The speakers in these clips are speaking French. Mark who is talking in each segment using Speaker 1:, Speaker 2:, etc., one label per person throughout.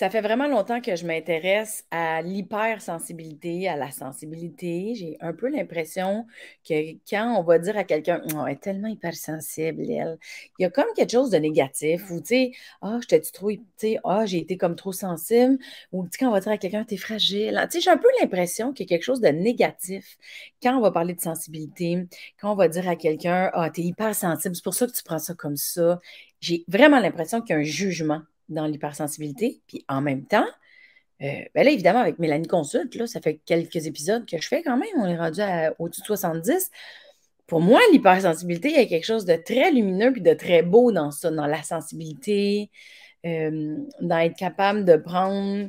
Speaker 1: Ça fait vraiment longtemps que je m'intéresse à l'hypersensibilité, à la sensibilité. J'ai un peu l'impression que quand on va dire à quelqu'un, oh, est tellement hypersensible, il y a comme quelque chose de négatif ou, tu sais, ah, je t'ai trop, tu ah, j'ai été comme trop sensible ou, tu sais, quand on va dire à quelqu'un, t'es fragile. Tu sais, j'ai un peu l'impression qu'il y a quelque chose de négatif quand on va parler de sensibilité, quand on va dire à quelqu'un, ah, t'es hypersensible, c'est pour ça que tu prends ça comme ça. J'ai vraiment l'impression qu'il y a un jugement dans l'hypersensibilité. Puis en même temps, euh, ben là, évidemment, avec Mélanie Consulte, là, ça fait quelques épisodes que je fais quand même. On est rendu au-dessus de 70. Pour moi, l'hypersensibilité, il y a quelque chose de très lumineux puis de très beau dans ça, dans la sensibilité, euh, dans être capable de prendre,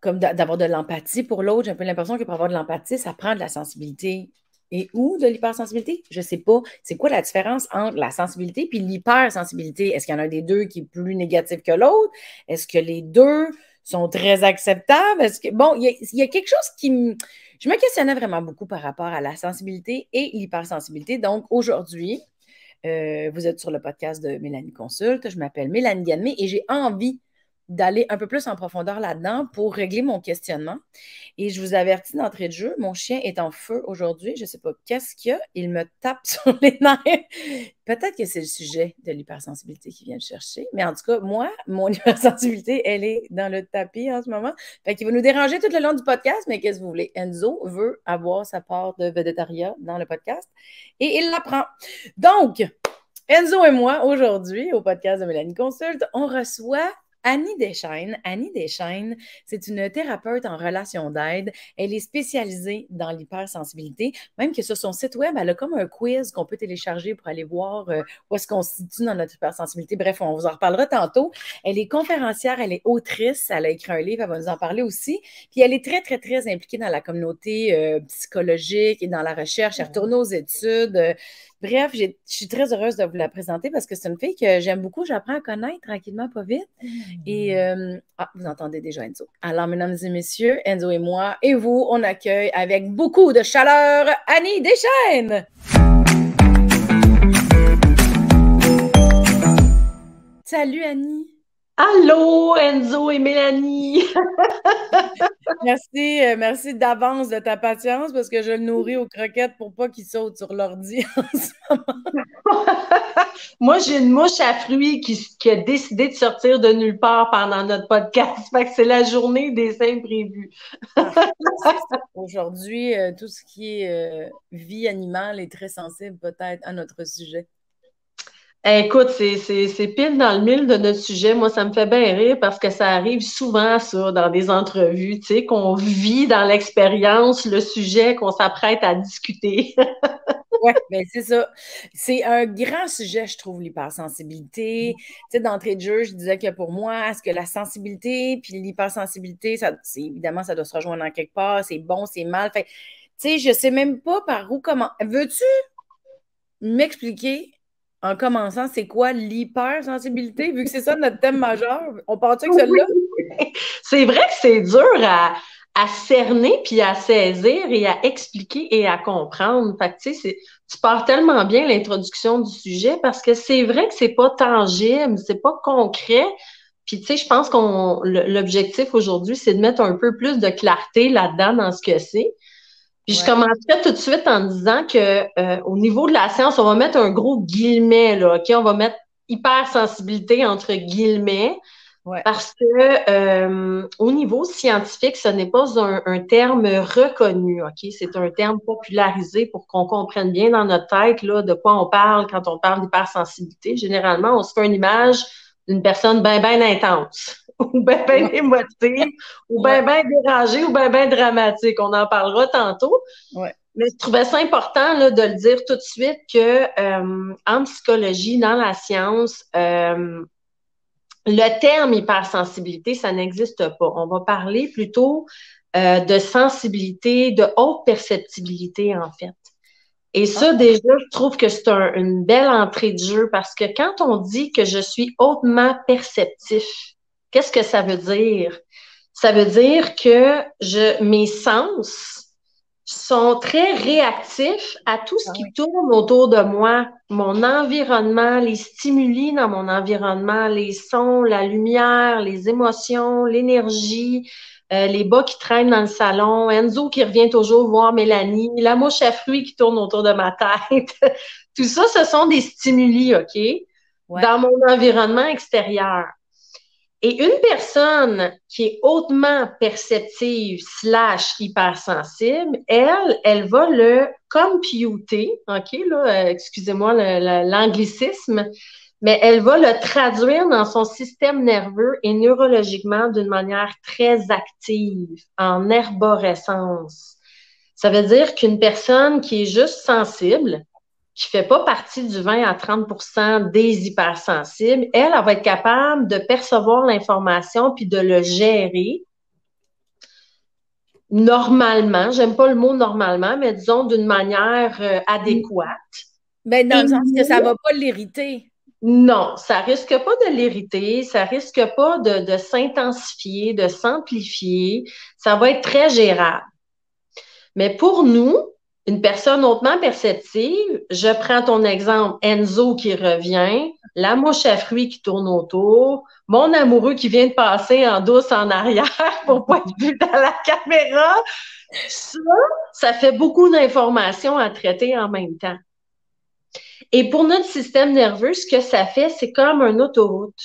Speaker 1: comme d'avoir de l'empathie pour l'autre. J'ai un peu l'impression que pour avoir de l'empathie, ça prend de la sensibilité et où de l'hypersensibilité? Je ne sais pas. C'est quoi la différence entre la sensibilité et l'hypersensibilité? Est-ce qu'il y en a des deux qui est plus négatif que l'autre? Est-ce que les deux sont très acceptables? Est-ce que, bon, il y, a quelque chose qui me. Je me questionnais vraiment beaucoup par rapport à la sensibilité et l'hypersensibilité. Donc, aujourd'hui, euh, vous êtes sur le podcast de Mélanie Consulte. Je m'appelle Mélanie Ganmé et j'ai envie d'aller un peu plus en profondeur là-dedans pour régler mon questionnement. Et je vous avertis d'entrée de jeu, mon chien est en feu aujourd'hui. Je ne sais pas qu'est-ce qu'il y a. Il me tape sur les nerfs. Peut-être que c'est le sujet de l'hypersensibilité qui vient de chercher. Mais en tout cas, moi, mon hypersensibilité, elle est dans le tapis en ce moment. Fait qu'il va nous déranger tout le long du podcast, mais qu'est-ce que vous voulez? Enzo veut avoir sa part de végétariat dans le podcast et il l'apprend. Donc, Enzo et moi, aujourd'hui, au podcast de Mélanie Consulte, on reçoit Annie Deschaines. Annie Deschaines, c'est une thérapeute en relation d'aide. Elle est spécialisée dans l'hypersensibilité. Même que sur son site web, elle a comme un quiz qu'on peut télécharger pour aller voir euh, où est-ce qu'on se situe dans notre hypersensibilité. Bref, on vous en reparlera tantôt. Elle est conférencière, elle est autrice, elle a écrit un livre, elle va nous en parler aussi. Puis elle est très, très, très impliquée dans la communauté euh, psychologique et dans la recherche. Elle retourne aux études. Bref, je suis très heureuse de vous la présenter parce que c'est une fille que j'aime beaucoup. J'apprends à connaître tranquillement, pas vite. Et mmh. euh, ah, vous entendez déjà Enzo. Alors, mesdames et messieurs, Enzo et moi et vous, on accueille avec beaucoup de chaleur Annie Deschaines. Salut Annie.
Speaker 2: Allô, Enzo et Mélanie.
Speaker 1: merci, euh, merci d'avance de ta patience parce que je le nourris aux croquettes pour pas qu'il saute sur l'ordi en ce moment.
Speaker 2: Moi, j'ai une mouche à fruits qui, a décidé de sortir de nulle part pendant notre podcast. Fait que c'est la journée des cinq prévus.
Speaker 1: Ah, Aujourd'hui, euh, tout ce qui est euh, vie animale est très sensible peut-être à notre sujet.
Speaker 2: Écoute, c'est pile dans le mille de notre sujet. Moi, ça me fait bien rire parce que ça arrive souvent, ça, dans des entrevues, tu sais, qu'on vit dans l'expérience le sujet qu'on s'apprête à discuter.
Speaker 1: oui, bien c'est ça. C'est un grand sujet, je trouve, l'hypersensibilité. Tu sais, d'entrée de jeu, je disais que pour moi, est-ce que la sensibilité puis l'hypersensibilité, ça, évidemment, ça doit se rejoindre en quelque part. C'est bon, c'est mal. Fait, tu sais, je sais même pas par où comment. Veux-tu m'expliquer en commençant, c'est quoi l'hypersensibilité, vu que c'est ça notre thème majeur? On part avec celle-là?
Speaker 2: c'est vrai que c'est dur à, cerner, puis à saisir et à expliquer et à comprendre. Fait que, tu sais, tu pars tellement bien l'introduction du sujet parce que c'est vrai que c'est pas tangible, c'est pas concret. Puis, tu sais, je pense qu'on l'objectif aujourd'hui, c'est de mettre un peu plus de clarté là-dedans dans ce que c'est. Puis je commencerai tout de suite en disant que euh, au niveau de la science, on va mettre un gros guillemet, là, OK? On va mettre hypersensibilité entre guillemets. Parce que euh, au niveau scientifique, ce n'est pas un, terme reconnu, OK? C'est un terme popularisé pour qu'on comprenne bien dans notre tête là, de quoi on parle quand on parle d'hypersensibilité. Généralement, on se fait une image d'une personne bien, bien intense. ou bien ben émotive, ou bien ben dérangée, ou bien ben dramatique. On en parlera tantôt. Mais je trouvais ça important là, de le dire tout de suite que euh, en psychologie, dans la science, euh, le terme hypersensibilité, ça n'existe pas. On va parler plutôt euh, de sensibilité, de haute perceptibilité, en fait. Et ça, ah. déjà, je trouve que c'est une belle entrée de jeu parce que quand on dit que je suis hautement perceptif, Qu'est-ce que ça veut dire? Ça veut dire que je, mes sens sont très réactifs à tout ce ah qui tourne autour de moi, mon environnement, les stimuli dans mon environnement, les sons, la lumière, les émotions, l'énergie, euh, les bas qui traînent dans le salon, Enzo qui revient toujours voir Mélanie, la mouche à fruits qui tourne autour de ma tête. Tout ça, ce sont des stimuli, OK? Dans mon environnement extérieur. Et une personne qui est hautement perceptive slash hypersensible, elle, elle va le computer, OK, là, euh, excusez-moi l'anglicisme, mais elle va le traduire dans son système nerveux et neurologiquement d'une manière très active, en herborescence. Ça veut dire qu'une personne qui est juste sensible, qui fait pas partie du 20 à 30% des hypersensibles, elle, elle va être capable de percevoir l'information puis de le gérer normalement. J'aime pas le mot normalement, mais disons d'une manière euh, adéquate.
Speaker 1: Ben, dans le sens que ça va pas l'irriter.
Speaker 2: Non, ça risque pas de l'irriter, ça risque pas de s'intensifier, de s'amplifier. Ça va être très gérable. Mais pour nous, une personne hautement perceptive, je prends ton exemple, Enzo qui revient, la mouche à fruits qui tourne autour, mon amoureux qui vient de passer en douce en arrière pour pas être vu dans la caméra. Ça, ça fait beaucoup d'informations à traiter en même temps. Et pour notre système nerveux, ce que ça fait, c'est comme une autoroute.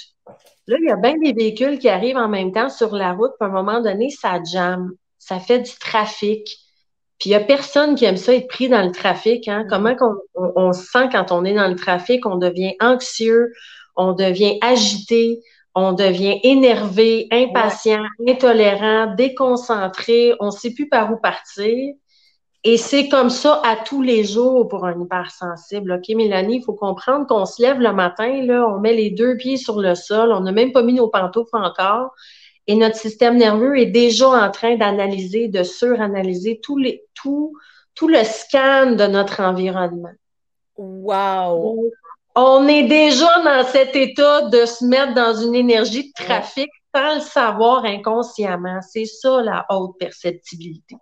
Speaker 2: Là, il y a bien des véhicules qui arrivent en même temps sur la route, puis à un moment donné, ça jamme, ça fait du trafic. Puis il n'y a personne qui aime ça être pris dans le trafic. Hein? Mm. Comment on, on, se sent quand on est dans le trafic? On devient anxieux, on devient agité, on devient énervé, impatient, intolérant, déconcentré, on ne sait plus par où partir. Et c'est comme ça à tous les jours pour un hypersensible. OK, Mélanie, il faut comprendre qu'on se lève le matin, là, on met les deux pieds sur le sol, on n'a même pas mis nos pantoufles encore. Et notre système nerveux est déjà en train d'analyser, de suranalyser tout, les, tout, tout le scan de notre environnement.
Speaker 1: Wow!
Speaker 2: On est déjà dans cet état de se mettre dans une énergie de trafic sans le savoir inconsciemment. C'est ça la haute perceptibilité.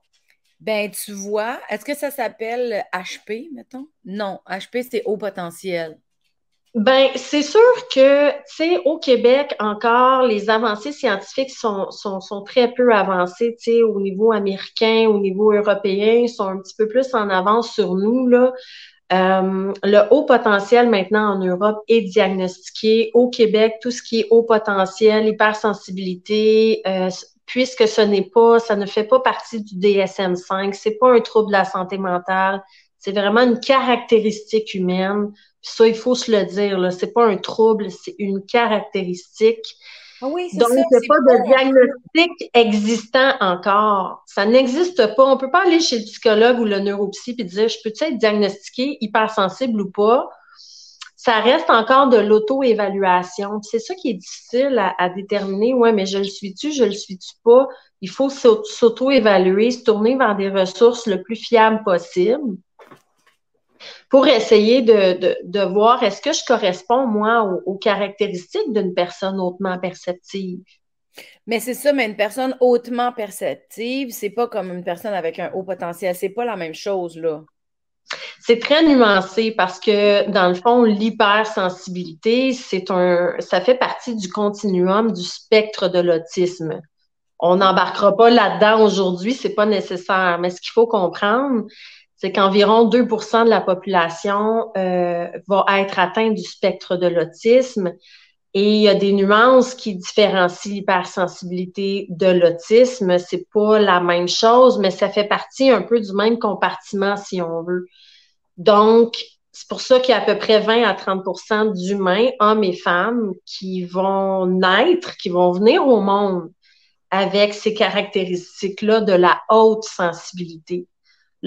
Speaker 1: Ben, tu vois, est-ce que ça s'appelle HP, mettons? Non, HP, c'est haut potentiel.
Speaker 2: Ben, c'est sûr que, tu sais, au Québec, encore, les avancées scientifiques sont, sont, sont très peu avancées, tu sais, au niveau américain, au niveau européen, ils sont un petit peu plus en avance sur nous, là. Euh, le haut potentiel maintenant en Europe est diagnostiqué. Au Québec, tout ce qui est haut potentiel, hypersensibilité, euh, puisque ce n'est pas, ça ne fait pas partie du DSM-5, c'est pas un trouble de la santé mentale, c'est vraiment une caractéristique humaine. Ça, il faut se le dire, là, c'est pas un trouble, c'est une caractéristique.
Speaker 1: Ah oui,
Speaker 2: Donc, il n'y a pas de diagnostic existant encore. Ça n'existe pas. On ne peut pas aller chez le psychologue ou le neuropsy et dire, je peux-tu être diagnostiqué hypersensible ou pas? ça reste encore de l'auto-évaluation. C'est ça qui est difficile à, déterminer. Ouais, mais je le suis-tu, je le suis-tu pas? Il faut s'auto-évaluer, se tourner vers des ressources le plus fiables possible pour essayer de, voir est-ce que je corresponds, moi, aux, aux caractéristiques d'une personne hautement perceptive.
Speaker 1: Mais c'est ça, mais une personne hautement perceptive, c'est pas comme une personne avec un haut potentiel. C'est pas la même chose, là.
Speaker 2: C'est très nuancé parce que, dans le fond, l'hypersensibilité, c'est un, ça fait partie du continuum du spectre de l'autisme. On n'embarquera pas là-dedans aujourd'hui, c'est pas nécessaire. Mais ce qu'il faut comprendre, c'est qu'environ 2% de la population euh, va être atteinte du spectre de l'autisme. Et il y a des nuances qui différencient l'hypersensibilité de l'autisme. C'est pas la même chose, mais ça fait partie un peu du même compartiment, si on veut. Donc, c'est pour ça qu'il y a à peu près 20 à 30% d'humains, hommes et femmes, qui vont naître, qui vont venir au monde avec ces caractéristiques-là de la haute sensibilité.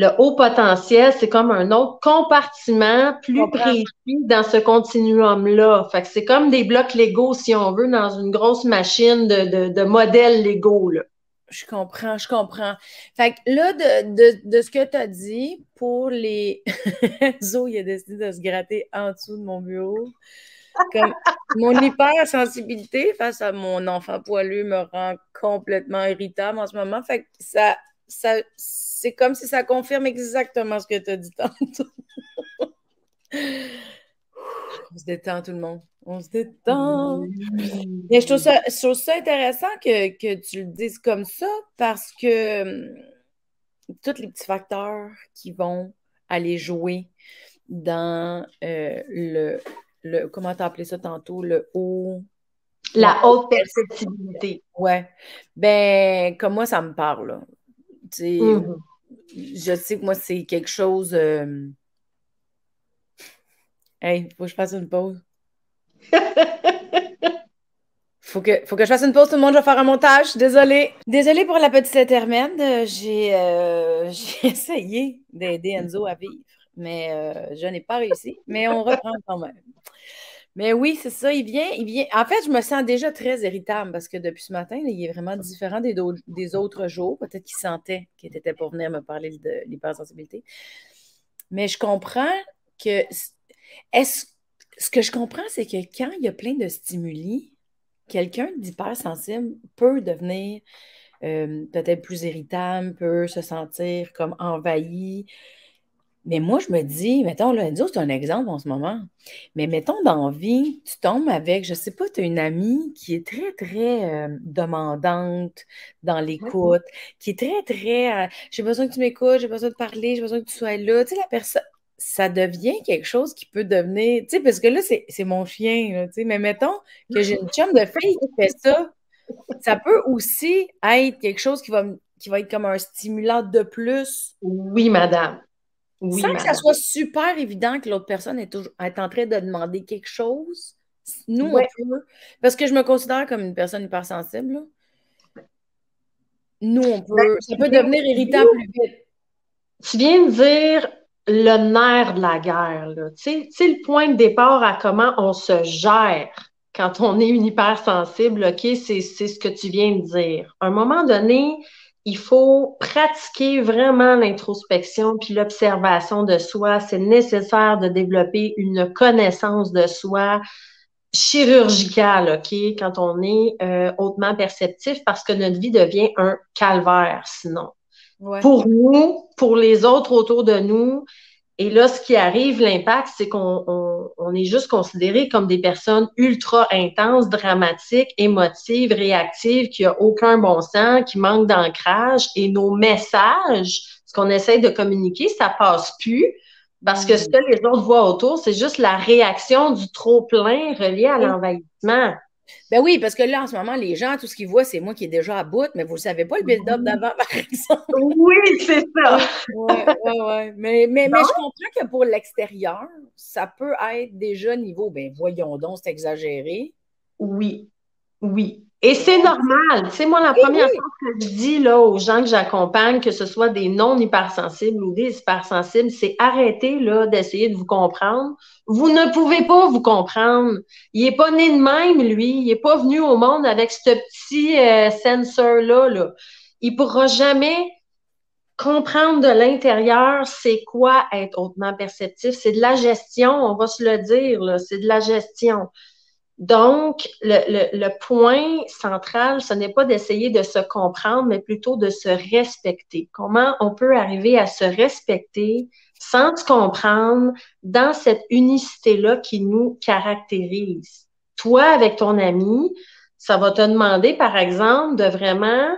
Speaker 2: Le haut potentiel, c'est comme un autre compartiment plus précis dans ce continuum-là. Fait que c'est comme des blocs Lego, si on veut, dans une grosse machine de, de, de modèles Lego. Là.
Speaker 1: Je comprends, je comprends. Fait que là, de, ce que tu as dit, pour les. Zo, il a décidé de se gratter en dessous de mon bureau. Comme mon hypersensibilité face à mon enfant poilu me rend complètement irritable en ce moment. Fait que ça, ça, c'est comme si ça confirme exactement ce que tu as dit tantôt. On se détend, tout le monde. On se détend. Mais je trouve ça, ça intéressant que, tu le dises comme ça parce que hum, tous les petits facteurs qui vont aller jouer dans euh, le, le, comment t'as appelé ça tantôt, le haut.
Speaker 2: La haute perceptibilité.
Speaker 1: Ouais. Ben, comme moi, ça me parle. Mm-hmm. Je sais que moi, c'est quelque chose. Euh, hey, faut que je fasse une pause. Faut que, faut que je fasse une pause, tout le monde, je vais faire un montage. Désolée. Désolée pour la petite intermède. J'ai euh, essayé d'aider Enzo à vivre, mais euh, je n'ai pas réussi. Mais on reprend quand même. Mais oui, c'est ça, il vient, il vient. En fait, je me sens déjà très irritable parce que depuis ce matin, il est vraiment différent des, autres jours. Peut-être qu'il sentait qu'il était pour venir me parler de l'hypersensibilité. Mais je comprends que. Est-ce, ce que je comprends, c'est que quand il y a plein de stimuli, quelqu'un d'hypersensible peut devenir euh, peut-être plus irritable, peut se sentir comme envahi, mais moi, je me dis, mettons, là, c'est un exemple en ce moment, mais mettons dans vie, tu tombes avec, je ne sais pas, tu as une amie qui est très, très euh, demandante dans l'écoute, qui est très, très, euh, j'ai besoin que tu m'écoutes, j'ai besoin de parler, j'ai besoin que tu sois là. Tu sais, la personne, ça devient quelque chose qui peut devenir, tu sais, parce que là, c'est mon chien, tu sais, mais mettons que j'ai une chum de fille qui fait ça, ça peut aussi être quelque chose qui va, qui va être comme un stimulant de plus.
Speaker 2: Oui, madame.
Speaker 1: Sans que ça soit super évident que l'autre personne est, toujours, est en train de demander quelque chose, nous, on peut. Parce que je me considère comme une personne hypersensible. Nous, on peut. Ben, ça peut devenir irritant plus vite.
Speaker 2: Tu viens de dire le nerf de la guerre. Tu sais, le point de départ à comment on se gère quand on est une hypersensible, OK, c'est ce que tu viens de dire. À un moment donné, il faut pratiquer vraiment l'introspection puis l'observation de soi. C'est nécessaire de développer une connaissance de soi chirurgicale, OK, quand on est euh, hautement perceptif parce que notre vie devient un calvaire sinon. Pour nous, pour les autres autour de nous, et là, ce qui arrive, l'impact, c'est qu'on est juste considéré comme des personnes ultra intenses, dramatiques, émotives, réactives, qui n'ont aucun bon sens, qui manquent d'ancrage. Et nos messages, ce qu'on essaie de communiquer, ça passe plus. Parce que ce que les autres voient autour, c'est juste la réaction du trop plein relié à l'envahissement.
Speaker 1: Ben oui, parce que là, en ce moment, les gens, tout ce qu'ils voient, c'est moi qui est déjà à bout, mais vous ne savez pas le build-up d'avant, par exemple.
Speaker 2: Oui, c'est ça.
Speaker 1: Oui, oui, oui. Mais, mais, mais, je comprends que pour l'extérieur, ça peut être déjà niveau, ben voyons donc, c'est exagéré.
Speaker 2: Oui, oui. Et c'est normal. Tu sais, moi, la première chose que je dis là, aux gens que j'accompagne, que ce soit des non-hypersensibles ou des hypersensibles, c'est arrêter là, d'essayer de vous comprendre. Vous ne pouvez pas vous comprendre. Il n'est pas né de même, lui. Il n'est pas venu au monde avec ce petit euh, sensor-là. Là. Il ne pourra jamais comprendre de l'intérieur c'est quoi être hautement perceptif. C'est de la gestion, on va se le dire, c'est de la gestion. Donc, le, point central, ce n'est pas d'essayer de se comprendre, mais plutôt de se respecter. Comment on peut arriver à se respecter sans se comprendre dans cette unicité-là qui nous caractérise? Toi, avec ton ami, ça va te demander, par exemple, de vraiment,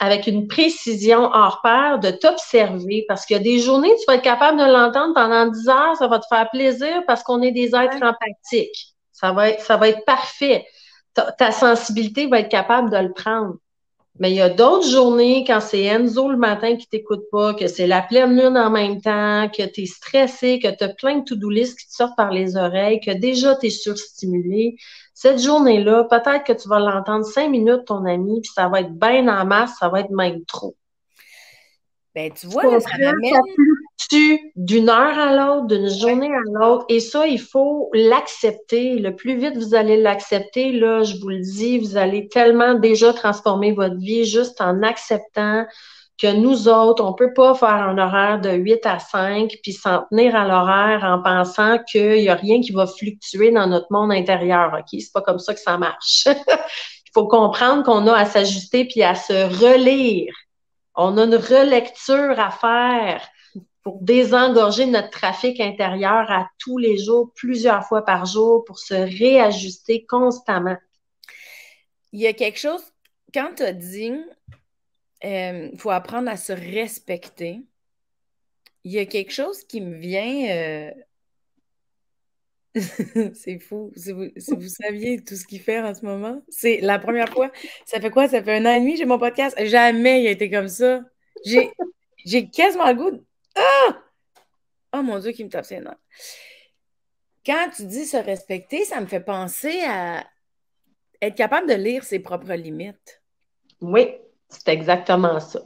Speaker 2: avec une précision hors pair, de t'observer parce qu'il y a des journées, tu vas être capable de l'entendre pendant 10 heures, ça va te faire plaisir parce qu'on est des êtres empathiques. Ça va être, ça va être parfait. Ta, sensibilité va être capable de le prendre. Mais il y a d'autres journées quand c'est Enzo le matin qui t'écoute pas, que c'est la pleine lune en même temps, que tu es stressé, que tu as plein de to-do list qui te sortent par les oreilles, que déjà tu es surstimulé. Cette journée-là, peut-être que tu vas l'entendre cinq minutes, ton ami, puis ça va être bien en masse, ça va être même trop.
Speaker 1: Ben, tu vois, ça m'amène
Speaker 2: d'une heure à l'autre, d'une journée à l'autre. Et ça, il faut l'accepter. Le plus vite vous allez l'accepter, là, je vous le dis, vous allez tellement déjà transformer votre vie juste en acceptant que nous autres, on peut pas faire un horaire de 8 à 5 puis s'en tenir à l'horaire en pensant qu'il y a rien qui va fluctuer dans notre monde intérieur. OK? C'est pas comme ça que ça marche. il faut comprendre qu'on a à s'ajuster puis à se relire On a une relecture à faire pour désengorger notre trafic intérieur à tous les jours, plusieurs fois par jour, pour se réajuster constamment.
Speaker 1: Il y a quelque chose, quand tu as dit, il euh, faut apprendre à se respecter, il y a quelque chose qui me vient. Euh, c'est fou. Si vous, saviez tout ce qu'il fait en ce moment, c'est la première fois. Ça fait quoi? Ça fait un an et demi, j'ai mon podcast. Jamais il a été comme ça. J'ai, j'ai quasiment le goût Ah! Oh mon Dieu, qui me tape ses nerfs. Quand tu dis se respecter, ça me fait penser à être capable de lire ses propres limites.
Speaker 2: Oui, c'est exactement ça.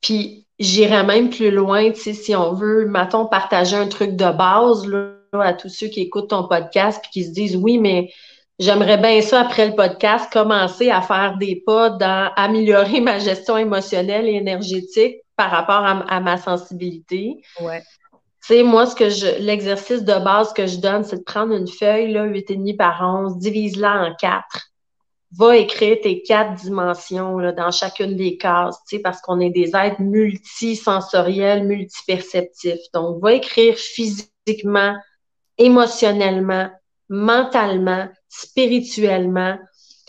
Speaker 2: Puis j'irais même plus loin, tu si on veut, mettons, partager un truc de base à tous ceux qui écoutent ton podcast puis qui se disent oui, mais j'aimerais bien ça après le podcast, commencer à faire des pas dans améliorer ma gestion émotionnelle et énergétique par rapport à, ma sensibilité.
Speaker 1: Ouais.
Speaker 2: Tu sais, moi, ce que je, l'exercice de base que je donne, c'est de prendre une feuille, là, 8,5 par 11, divise-la en quatre va écrire tes quatre dimensions là, dans chacune des cases, tu sais, parce qu'on est des êtres multisensoriels, multiperceptifs. Donc, va écrire physiquement, émotionnellement, mentalement, spirituellement,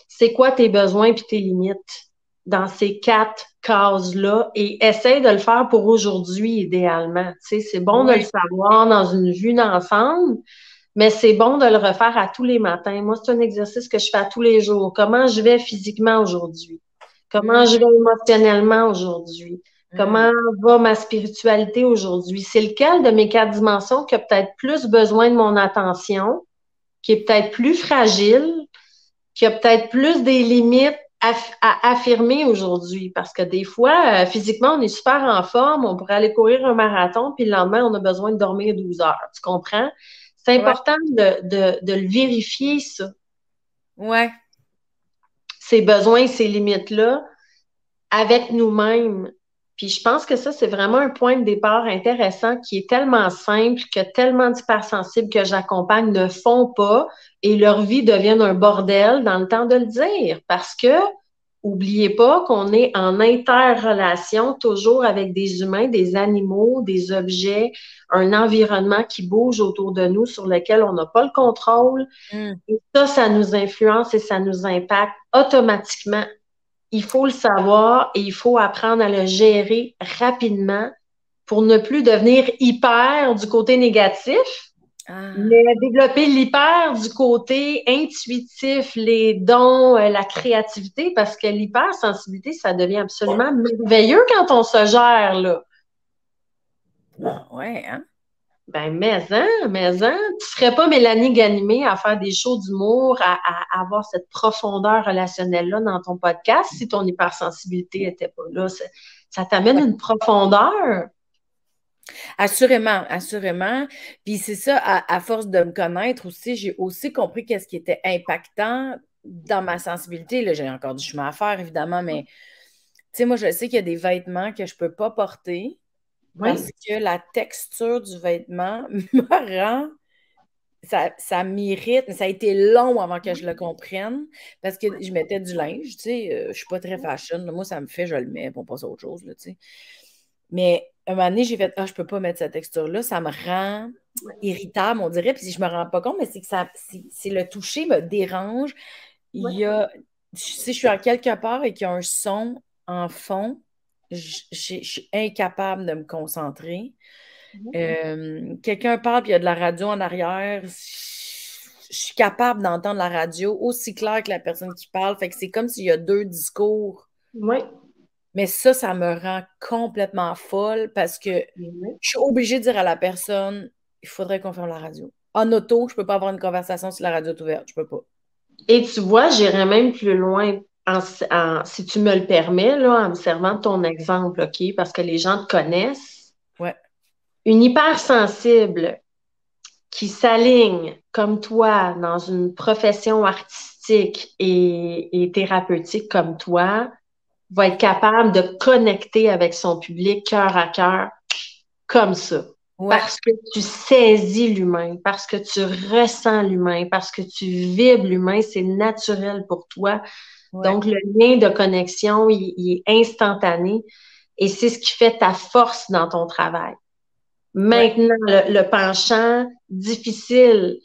Speaker 2: c'est quoi tes besoins puis tes limites dans ces quatre cases-là et essaye de le faire pour aujourd'hui idéalement. Tu sais, c'est bon de le savoir dans une vue d'ensemble, mais c'est bon de le refaire à tous les matins. Moi, c'est un exercice que je fais à tous les jours. Comment je vais physiquement aujourd'hui? Comment je vais émotionnellement aujourd'hui? Mm. Comment va ma spiritualité aujourd'hui? C'est lequel de mes quatre dimensions qui a peut-être plus besoin de mon attention, qui est peut-être plus fragile, qui a peut-être plus des limites à, affirmer aujourd'hui? Parce que des fois, euh, physiquement, on est super en forme, on pourrait aller courir un marathon, puis le lendemain, on a besoin de dormir 12 heures. Tu comprends? C'est important de, le vérifier, ça.
Speaker 1: Ouais.
Speaker 2: Ces besoins, ces limites-là, avec nous-mêmes. Puis je pense que ça, c'est vraiment un point de départ intéressant qui est tellement simple que tellement d'hypersensibles que j'accompagne ne font pas et leur vie devient un bordel dans le temps de le dire. Parce que Oubliez pas qu'on est en interrelation toujours avec des humains, des animaux, des objets, un environnement qui bouge autour de nous sur lequel on n'a pas le contrôle. Mm. Et ça, ça nous influence et ça nous impacte automatiquement. Il faut le savoir et il faut apprendre à le gérer rapidement pour ne plus devenir hyper du côté négatif, ah. Mais développer l'hyper du côté intuitif, les dons, euh, la créativité, parce que l'hypersensibilité, ça devient absolument merveilleux quand on se gère, là.
Speaker 1: Ouais, hein?
Speaker 2: Ben, mais hein, mais hein, tu serais pas Mélanie Ganimé à faire des shows d'humour, à, avoir cette profondeur relationnelle-là dans ton podcast si ton hypersensibilité était pas là? Ça, t'amène une profondeur?
Speaker 1: Assurément, assurément. Puis c'est ça, à, force de me connaître aussi, j'ai aussi compris qu'est-ce qui était impactant dans ma sensibilité. Là, j'ai encore du chemin à faire, évidemment, mais tu sais, moi, je sais qu'il y a des vêtements que je ne peux pas porter parce que la texture du vêtement me rend. Ça, ça m'irrite, mais ça a été long avant que je le comprenne parce que je mettais du linge, tu sais, euh, je ne suis pas très fashion. moi, ça me fait, je le mets, pour passer à autre chose, tu sais. Mais un moment donné, j'ai fait Ah, je peux pas mettre cette texture-là, ça me rend irritable, on dirait. Puis si je me rends pas compte, mais c'est que ça, c'est le toucher me dérange. Il y a, si je suis à quelque part et qu'il y a un son en fond, je, suis incapable de me concentrer. Euh, quelqu'un parle puis il y a de la radio en arrière, je suis capable d'entendre la radio aussi clair que la personne qui parle. Fait que c'est comme s'il y a deux discours.
Speaker 2: Oui.
Speaker 1: Mais ça, ça me rend complètement folle parce que je suis obligée de dire à la personne il faudrait qu'on ferme la radio. En auto, je ne peux pas avoir une conversation si la radio est ouverte. Je peux pas.
Speaker 2: Et tu vois, j'irais même plus loin. Si tu me le permets, là, en me servant de ton exemple, OK? Parce que les gens te connaissent.
Speaker 1: Ouais.
Speaker 2: Une hypersensible qui s'aligne comme toi dans une profession artistique et thérapeutique comme toi, va être capable de connecter avec son public cœur à cœur comme ça. Parce que tu saisis l'humain, parce que tu ressens l'humain, parce que tu vibres l'humain, c'est naturel pour toi Donc, le lien de connexion, il, est instantané et c'est ce qui fait ta force dans ton travail. Maintenant, le, penchant difficile,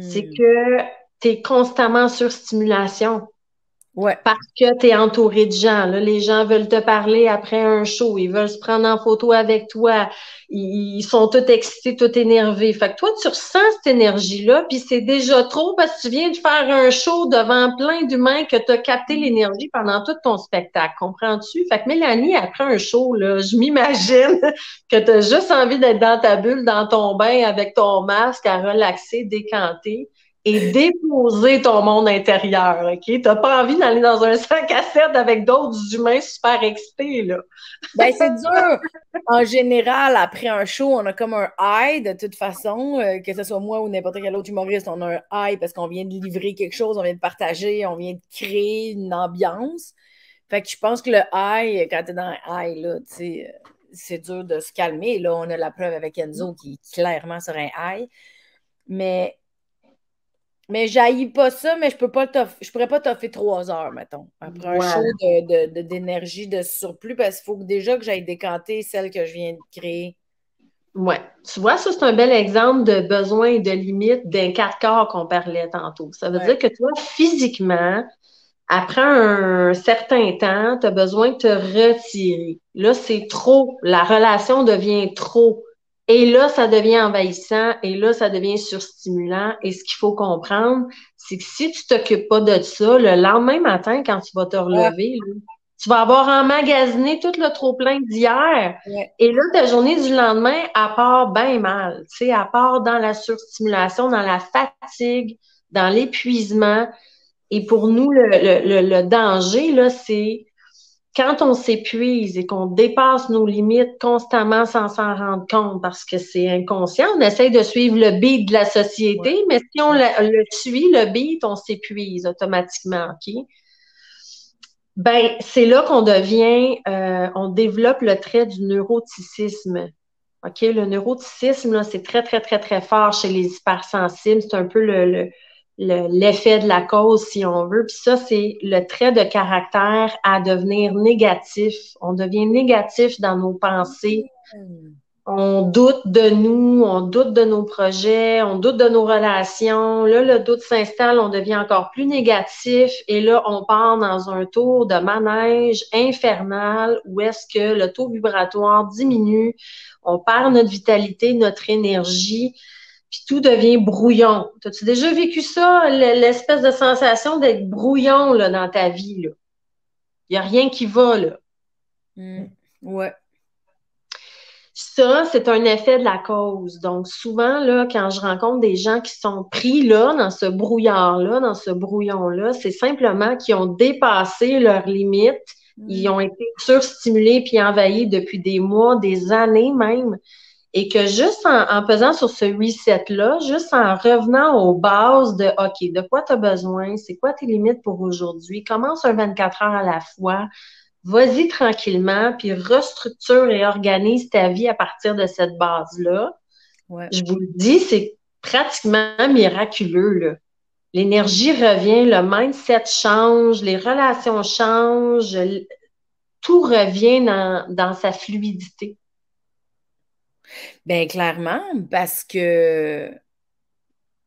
Speaker 2: c'est hmm. que tu es constamment sur stimulation.
Speaker 1: Ouais.
Speaker 2: Parce que tu es entouré de gens. Là. Les gens veulent te parler après un show. Ils veulent se prendre en photo avec toi. Ils, sont tous excités, tous énervés. Fait que toi, tu ressens cette énergie-là, puis c'est déjà trop parce que tu viens de faire un show devant plein d'humains que tu as capté l'énergie pendant tout ton spectacle. Comprends-tu? Fait que Mélanie, après un show, là, je m'imagine que tu as juste envie d'être dans ta bulle, dans ton bain, avec ton masque, à relaxer, décanter et déposer ton monde intérieur, OK? T'as pas envie d'aller dans un 5 à 7 avec d'autres humains super excités, là.
Speaker 1: Ben, c'est dur. En général, après un show, on a comme un high de toute façon, euh, que ce soit moi ou n'importe quel autre humoriste, on a un high parce qu'on vient de livrer quelque chose, on vient de partager, on vient de créer une ambiance. Fait que je pense que le high, quand t'es dans un high, là, sais, euh, c'est dur de se calmer. Là, on a la preuve avec Enzo qui est clairement sur un high. Mais mais j'haïs pas ça, mais je peux pas je pourrais pas t'offrir trois heures, mettons, après un show d'énergie, de, de, surplus, parce qu'il faut que déjà que j'aille décanter celle que je viens de créer.
Speaker 2: Ouais. Tu vois, ça, c'est un bel exemple de besoin et de limite d'un quatre corps qu'on parlait tantôt. Ça veut dire que toi, physiquement, après un certain temps, tu as besoin de te retirer. Là, c'est trop. La relation devient trop. Et là, ça devient envahissant et là, ça devient surstimulant. Et ce qu'il faut comprendre, c'est que si tu t'occupes pas de ça, le lendemain matin, quand tu vas te relever, tu vas avoir emmagasiné tout le trop-plein d'hier. Et là, ta journée du lendemain, à part bien mal. Tu sais, à part dans la surstimulation, dans la fatigue, dans l'épuisement. Et pour nous, le, le, le danger, là, c'est quand on s'épuise et qu'on dépasse nos limites constamment sans s'en rendre compte parce que c'est inconscient, on essaye de suivre le beat de la société, mais si on le, suit, le beat, on s'épuise automatiquement, OK? Ben, c'est là qu'on devient, euh, on développe le trait du neuroticisme. OK? Le neuroticisme, c'est très, très, très, très fort chez les hypersensibles. C'est un peu le l'effet de la cause, si on veut. Puis ça, c'est le trait de caractère à devenir négatif. On devient négatif dans nos pensées. On doute de nous, on doute de nos projets, on doute de nos relations. Là, le doute s'installe, on devient encore plus négatif et là, on part dans un tour de manège infernal où est-ce que le taux vibratoire diminue, on perd notre vitalité, notre énergie puis tout devient brouillon. As-tu déjà vécu ça, l'espèce de sensation d'être brouillon là, dans ta vie? Il n'y a rien qui va, là.
Speaker 1: Hmm. ouais.
Speaker 2: Ça, c'est un effet de la cause. Donc, souvent, là, quand je rencontre des gens qui sont pris là, dans ce brouillard-là, dans ce brouillon-là, c'est simplement qu'ils ont dépassé leurs limites. Ils hmm. ont été surstimulés puis envahis depuis des mois, des années même et que juste en, faisant sur ce reset-là, juste en revenant aux bases de OK, de quoi tu as besoin, c'est quoi tes limites pour aujourd'hui, commence un 24 heures à la fois, vas-y tranquillement, puis restructure et organise ta vie à partir de cette base-là. Je vous le dis, c'est pratiquement miraculeux. L'énergie revient, le mindset change, les relations changent, tout revient dans sa fluidité.
Speaker 1: Bien, clairement, parce que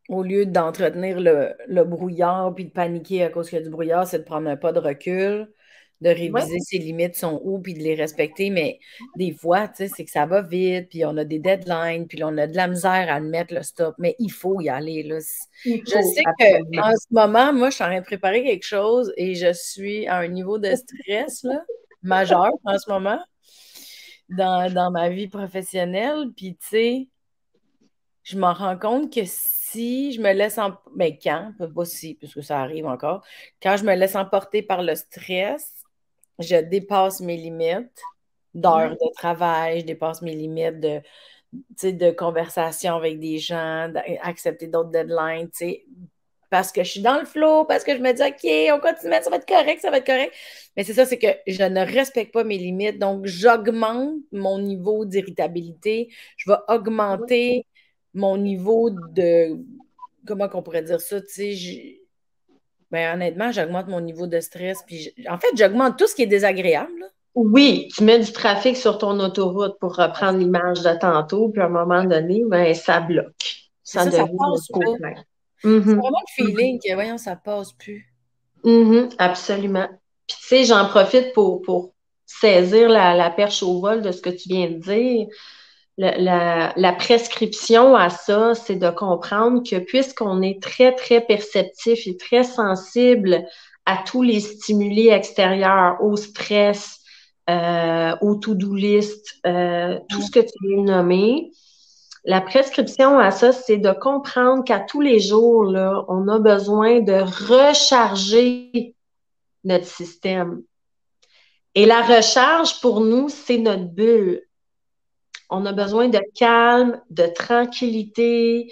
Speaker 1: au lieu d'entretenir le, brouillard puis de paniquer à cause qu'il y a du brouillard, c'est de prendre un pas de recul, de réviser ses limites sont où, puis de les respecter. Mais des fois, tu sais, c'est que ça va vite, puis on a des deadlines, puis on a de la misère à mettre le stop. Mais il faut y aller. Là. je sais qu'en ce moment, moi, je suis en train de préparer quelque chose et je suis à un niveau de stress là, majeur en ce moment dans, ma vie professionnelle. Puis, tu sais, je m'en rends compte que si je me laisse en... Mais quand, pas si, puisque ça arrive encore, quand je me laisse emporter par le stress, je dépasse mes limites d'heures de travail, je dépasse mes limites de, de conversation avec des gens, d'accepter d'autres deadlines, tu sais, parce que je suis dans le flow, parce que je me dis, OK, on continue, ça va être correct, ça va être correct. Mais c'est ça, c'est que je ne respecte pas mes limites. Donc, j'augmente mon niveau d'irritabilité. Je vais augmenter mon niveau de. Comment qu'on pourrait dire ça? Tu sais, Ben, honnêtement, j'augmente mon niveau de stress. Puis en fait, j'augmente tout ce qui est désagréable.
Speaker 2: Oui, tu mets du trafic sur ton autoroute pour reprendre l'image de tantôt, puis à un moment donné, ben, ça bloque.
Speaker 1: Ça, ça, passe pas. C'est mm-hmm. vraiment le feeling que, voyons, ça passe plus.
Speaker 2: Mm-hmm, absolument. Puis, tu sais, j'en profite pour, pour saisir la, perche au vol de ce que tu viens de dire. La, la, prescription à ça, c'est de comprendre que puisqu'on est très, très perceptif et très sensible à tous les stimuli extérieurs, au stress, euh, au to-do list, euh, tout ce que tu viens de nommer, la prescription à ça, c'est de comprendre qu'à tous les jours, là, on a besoin de recharger notre système. Et la recharge, pour nous, c'est notre bulle. On a besoin de calme, de tranquillité,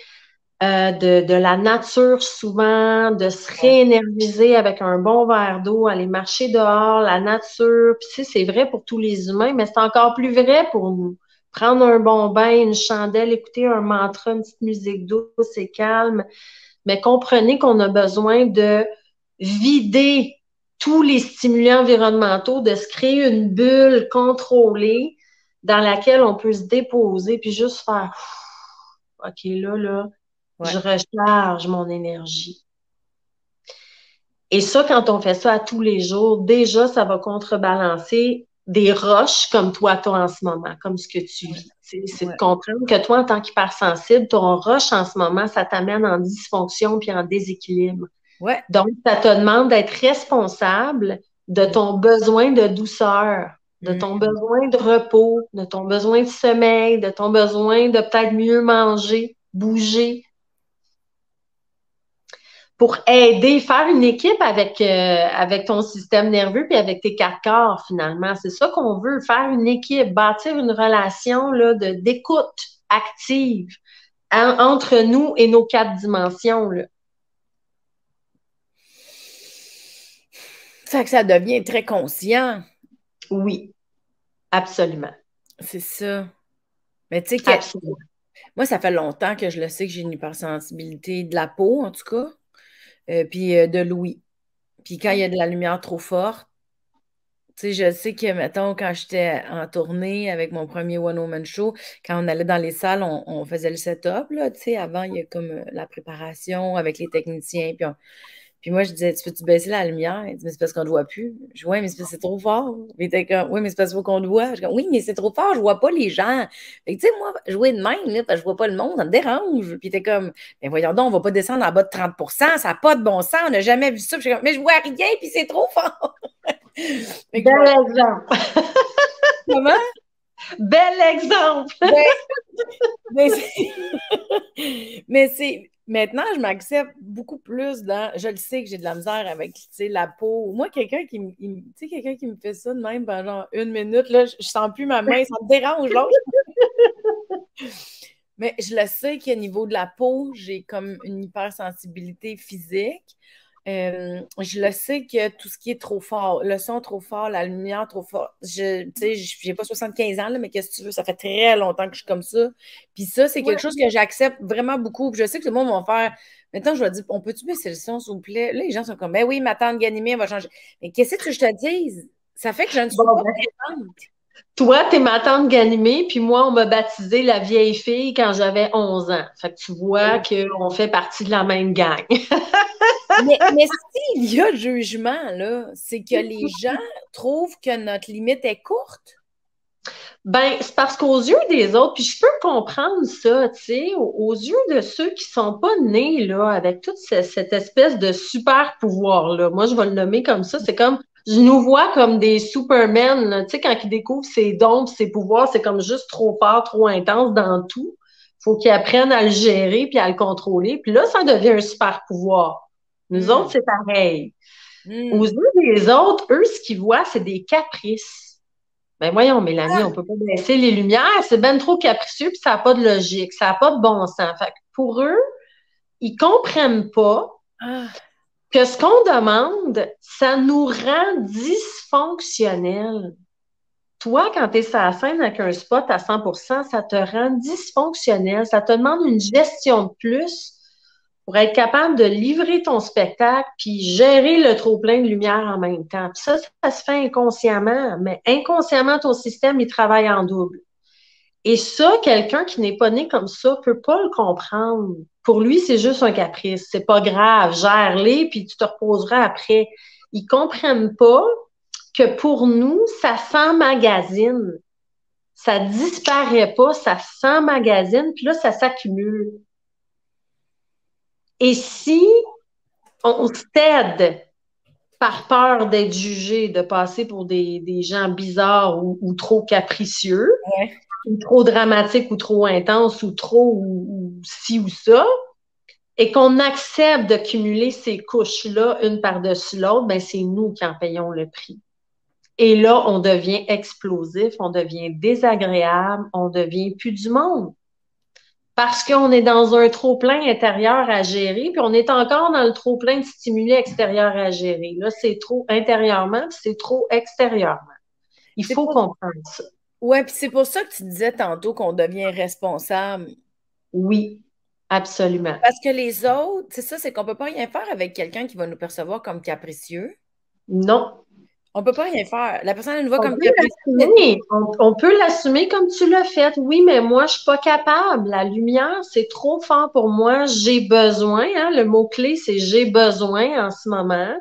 Speaker 2: euh, de, de, la nature souvent, de se réénergiser avec un bon verre d'eau, aller marcher dehors, la nature. Puis c'est vrai pour tous les humains, mais c'est encore plus vrai pour nous. Prendre un bon bain, une chandelle, écouter un mantra, une petite musique douce et calme. Mais comprenez qu'on a besoin de vider tous les stimulants environnementaux, de se créer une bulle contrôlée dans laquelle on peut se déposer puis juste faire OK, là, là, je recharge mon énergie. Et ça, quand on fait ça à tous les jours, déjà, ça va contrebalancer des roches comme toi, toi, en ce moment, comme ce que tu vis. C'est de comprendre que toi, en tant qu'hypersensible, ton roche en ce moment, ça t'amène en dysfonction puis en déséquilibre. Donc, ça te demande d'être responsable de ton besoin de douceur, de ton mm. besoin de repos, de ton besoin de sommeil, de ton besoin de peut-être mieux manger, bouger. Pour aider, faire une équipe avec, euh, avec ton système nerveux puis avec tes quatre corps, finalement. C'est ça qu'on veut, faire une équipe, bâtir une relation là, de, d'écoute active entre nous et nos quatre dimensions. Là.
Speaker 1: Ça que ça devient très conscient.
Speaker 2: Oui, absolument.
Speaker 1: C'est ça. Mais tu sais, moi, ça fait longtemps que je le sais que j'ai une hypersensibilité de la peau, en tout cas, euh, puis euh, de l'ouïe. Puis quand il y a de la lumière trop forte, tu sais, je sais que, mettons, quand j'étais en tournée avec mon premier One Woman Show, quand on allait dans les salles, on, faisait le setup, là, tu sais, avant, il y a comme euh, la préparation avec les techniciens, puis moi, je disais, tu peux-tu baisser la lumière? Il dit, mais c'est parce qu'on ne voit plus. Je dis, oui, mais c'est parce que c'est trop fort. il était comme, oui, mais c'est parce qu'on te voit. Je dis, oui, mais c'est trop fort, je ne vois pas les gens. Fait tu sais, moi, jouer de même, là, parce que je ne vois pas le monde, ça me dérange. Puis était comme, mais voyons donc, on ne va pas descendre en bas de 30% ça n'a pas de bon sens, on n'a jamais vu ça. je comme, mais je vois rien, puis c'est trop fort.
Speaker 2: Bel exemple.
Speaker 1: Comment?
Speaker 2: Bel exemple.
Speaker 1: mais c'est Maintenant, je m'accepte beaucoup plus dans. Je le sais que j'ai de la misère avec la peau. Moi, quelqu'un qui, me, qui me fait ça de même pendant une minute, là, je, ne sens plus ma main, ça me dérange. Mais je le sais qu'au niveau de la peau, j'ai comme une hypersensibilité physique. Euh, je le sais que tout ce qui est trop fort, le son trop fort, la lumière trop fort, je n'ai pas 75 ans, là, mais qu'est-ce que tu veux, ça fait très longtemps que je suis comme ça. Puis ça, c'est quelque chose que j'accepte vraiment beaucoup. je sais que le monde va faire. Maintenant, je vais dire, on peut-tu baisser le son, s'il vous plaît? Là, les gens sont comme, ben oui, ma tante Ganimé va changer. Mais qu'est-ce que je te dis? Ça fait que je ne suis pas.
Speaker 2: Ben, toi, tu es ma tante Ganimé, puis moi, on m'a baptisé la vieille fille quand j'avais 11 ans. Fait que tu vois qu'on fait partie de la même gang.
Speaker 1: mais, mais s'il y a jugement, là, c'est que les gens trouvent que notre limite est courte.
Speaker 2: Ben, c'est parce qu'aux yeux des autres, puis je peux comprendre ça, tu sais, aux, yeux de ceux qui sont pas nés, là, avec toute cette, espèce de super pouvoir-là. Moi, je vais le nommer comme ça. C'est comme, je nous vois comme des Supermen, tu sais, quand ils découvrent ses dons, ses pouvoirs, c'est comme juste trop fort, trop intense dans tout. Faut qu'ils apprennent à le gérer puis à le contrôler. Puis là, ça devient un super pouvoir. Nous hmm. autres, c'est pareil. Hmm. Aux yeux des autres, eux, ce qu'ils voient, c'est des caprices. Ben voyons, Mélanie, ah. on peut pas baisser les lumières, c'est ben trop capricieux, puis ça n'a pas de logique, ça n'a pas de bon sens. Fait pour eux, ils comprennent pas ah. Que ce qu'on demande, ça nous rend dysfonctionnels. Toi, quand tu es sur la scène avec un spot à 100% ça te rend dysfonctionnel. Ça te demande une gestion de plus pour être capable de livrer ton spectacle puis gérer le trop-plein de lumière en même temps. Ça, ça se fait inconsciemment, mais inconsciemment, ton système, il travaille en double. Et ça, quelqu'un qui n'est pas né comme ça peut pas le comprendre. Pour lui, c'est juste un caprice. C'est pas grave. Gère-les, puis tu te reposeras après. Ils comprennent pas que pour nous, ça s'emmagasine. Ça disparaît pas, ça s'emmagasine, puis là, ça s'accumule. Et si on cède par peur d'être jugé, de passer pour des, gens bizarres ou, trop capricieux, ou trop dramatiques ou trop intenses ou trop ou, ci ou ça, et qu'on accepte de cumuler ces couches-là une par-dessus l'autre, ben c'est nous qui en payons le prix. Et là, on devient explosif, on devient désagréable, on devient plus du monde parce qu'on est dans un trop-plein intérieur à gérer, puis on est encore dans le trop-plein de stimuli extérieurs à gérer. Là, c'est trop intérieurement, puis c'est trop extérieurement. Il faut comprendre ça.
Speaker 1: Oui, puis c'est pour ça que tu disais tantôt qu'on devient responsable.
Speaker 2: Oui, absolument.
Speaker 1: Parce que les autres, c'est ça, c'est qu'on ne peut pas rien faire avec quelqu'un qui va nous percevoir comme capricieux.
Speaker 2: Non,
Speaker 1: on ne peut pas rien faire. La personne, elle nous voit
Speaker 2: comme on, on, peut l'assumer comme tu l'as fait. Oui, mais moi, je ne suis pas capable. La lumière, c'est trop fort pour moi. J'ai besoin. Hein, le mot-clé, c'est j'ai besoin en ce moment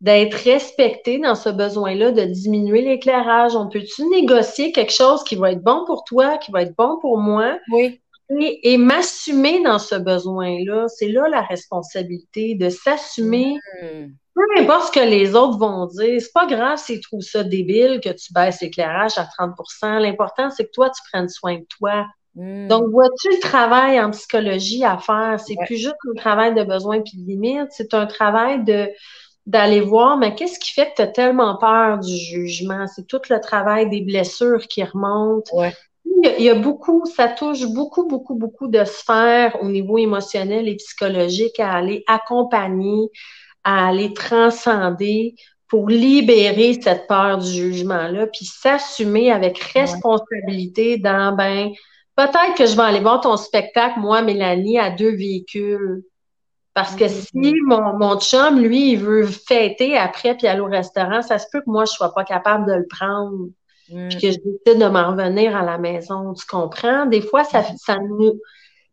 Speaker 2: d'être respecté dans ce besoin-là, de diminuer l'éclairage. On peut-tu négocier quelque chose qui va être bon pour toi, qui va être bon pour moi?
Speaker 1: Oui.
Speaker 2: Et, m'assumer dans ce besoin-là, c'est là la responsabilité de s'assumer. Hmm peu importe ce que les autres vont dire, c'est pas grave s'ils trouvent ça débile que tu baisses l'éclairage à 30% L'important, c'est que toi, tu prennes soin de toi. Hmm. Donc, vois-tu le travail en psychologie à faire? C'est plus juste un travail de besoin puis de limite, c'est un travail de d'aller voir, mais qu'est-ce qui fait que tu as tellement peur du jugement? C'est tout le travail des blessures qui remontent. Il y, a, beaucoup, ça touche beaucoup, beaucoup, beaucoup de sphères au niveau émotionnel et psychologique à aller accompagner à aller transcender pour libérer cette peur du jugement-là, puis s'assumer avec responsabilité dans, ben, peut-être que je vais aller voir ton spectacle, moi, Mélanie, à deux véhicules. Parce que si mon, mon chum, lui, il veut fêter après puis aller au restaurant, ça se peut que moi, je sois pas capable de le prendre. Puis que je décide de m'en revenir à la maison. Tu comprends? Des fois, ça, ça nous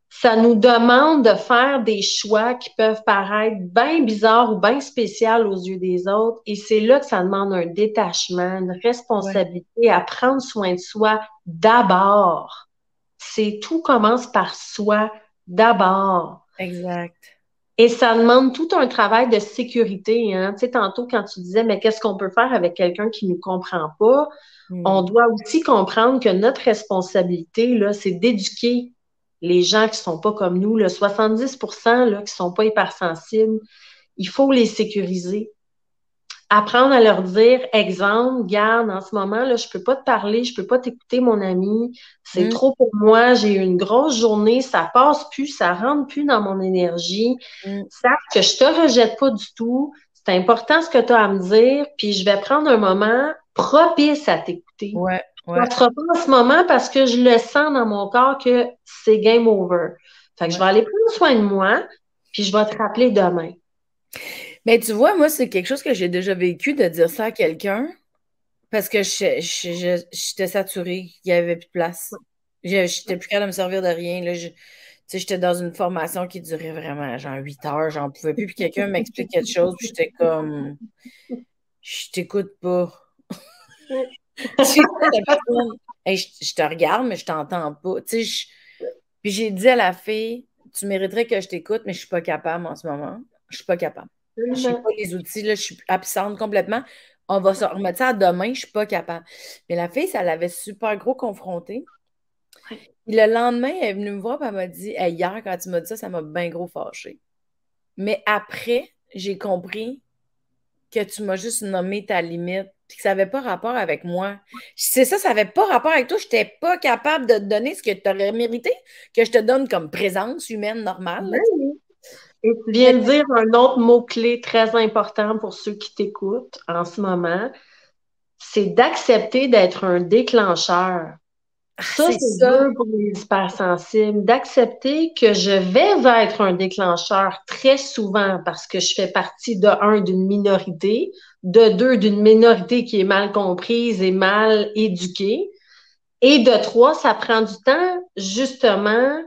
Speaker 2: ça nous demande de faire des choix qui peuvent paraître bien bizarres ou bien spéciaux aux yeux des autres. Et c'est là que ça demande un détachement, une responsabilité à prendre soin de soi d'abord. C'est tout commence par soi d'abord.
Speaker 1: Exact.
Speaker 2: Et ça demande tout un travail de sécurité. Hein? Tu sais, tantôt, quand tu disais, mais qu'est-ce qu'on peut faire avec quelqu'un qui ne nous comprend pas? Hmm. On doit aussi comprendre que notre responsabilité, là, c'est d'éduquer les gens qui ne sont pas comme nous, le 70% là, qui ne sont pas hypersensibles, il faut les sécuriser. Apprendre à leur dire, exemple, garde, en ce moment, là, je ne peux pas te parler, je ne peux pas t'écouter, mon ami, c'est mm. trop pour moi, j'ai eu une grosse journée, ça passe plus, ça rentre plus dans mon énergie. Mm. Sache que je te rejette pas du tout, c'est important ce que tu as à me dire, puis je vais prendre un moment propice à t'écouter.
Speaker 1: Ouais.
Speaker 2: Ouais. Ça sera pas en ce moment parce que je le sens dans mon corps que c'est game over. Fait que je vais aller prendre soin de moi, puis je vais te rappeler demain.
Speaker 1: Mais tu vois, moi, c'est quelque chose que j'ai déjà vécu de dire ça à quelqu'un parce que j'étais saturée, il n'y avait plus de place. J'étais plus capable de me servir de rien. Là, j'étais dans une formation qui durait vraiment genre 8 heures, j'en pouvais plus. Puis quelqu'un m'explique quelque chose, puis j'étais comme Je t'écoute pas. je, te regarde, mais je t'entends pas. Puis j'ai dit à la fille, tu mériterais que je t'écoute, mais je suis pas capable en ce moment. Je suis pas capable. Je n'ai pas les outils, là, je suis absente complètement. On va se remettre ça à demain, je suis pas capable. Mais la fille, ça l'avait super gros confronté. le lendemain, elle est venue me voir et elle m'a dit Hier, quand tu m'as dit ça, ça m'a bien gros fâché. Mais après, j'ai compris que tu m'as juste nommé ta limite puis que ça n'avait pas rapport avec moi. C'est ça, ça n'avait pas rapport avec toi. Je n'étais pas capable de te donner ce que tu aurais mérité, que je te donne comme présence humaine normale.
Speaker 2: Et tu viens de dire un autre mot-clé très important pour ceux qui t'écoutent en ce moment, c'est d'accepter d'être un déclencheur. Ça, c'est dur pour les hypersensibles, d'accepter que je vais être un déclencheur très souvent parce que je fais partie de un d'une minorité, de deux d'une minorité qui est mal comprise et mal éduquée, et de trois, ça prend du temps justement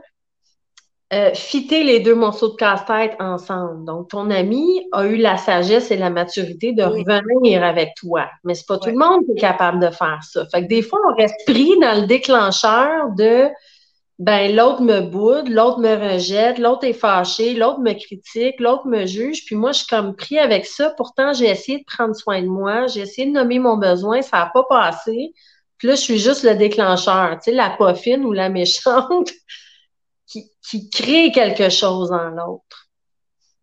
Speaker 2: euh, fitter les deux morceaux de casse-tête ensemble. Donc, ton ami a eu la sagesse et la maturité de revenir avec toi. Mais c'est pas tout le monde qui est capable de faire ça. Fait que des fois, on reste pris dans le déclencheur de ben l'autre me boude, l'autre me rejette, l'autre est fâché, l'autre me critique, l'autre me juge, puis moi je suis comme pris avec ça. Pourtant, j'ai essayé de prendre soin de moi, j'ai essayé de nommer mon besoin, ça n'a pas passé. Puis là, je suis juste le déclencheur, tu sais, la poffine ou la méchante qui, crée quelque chose en l'autre.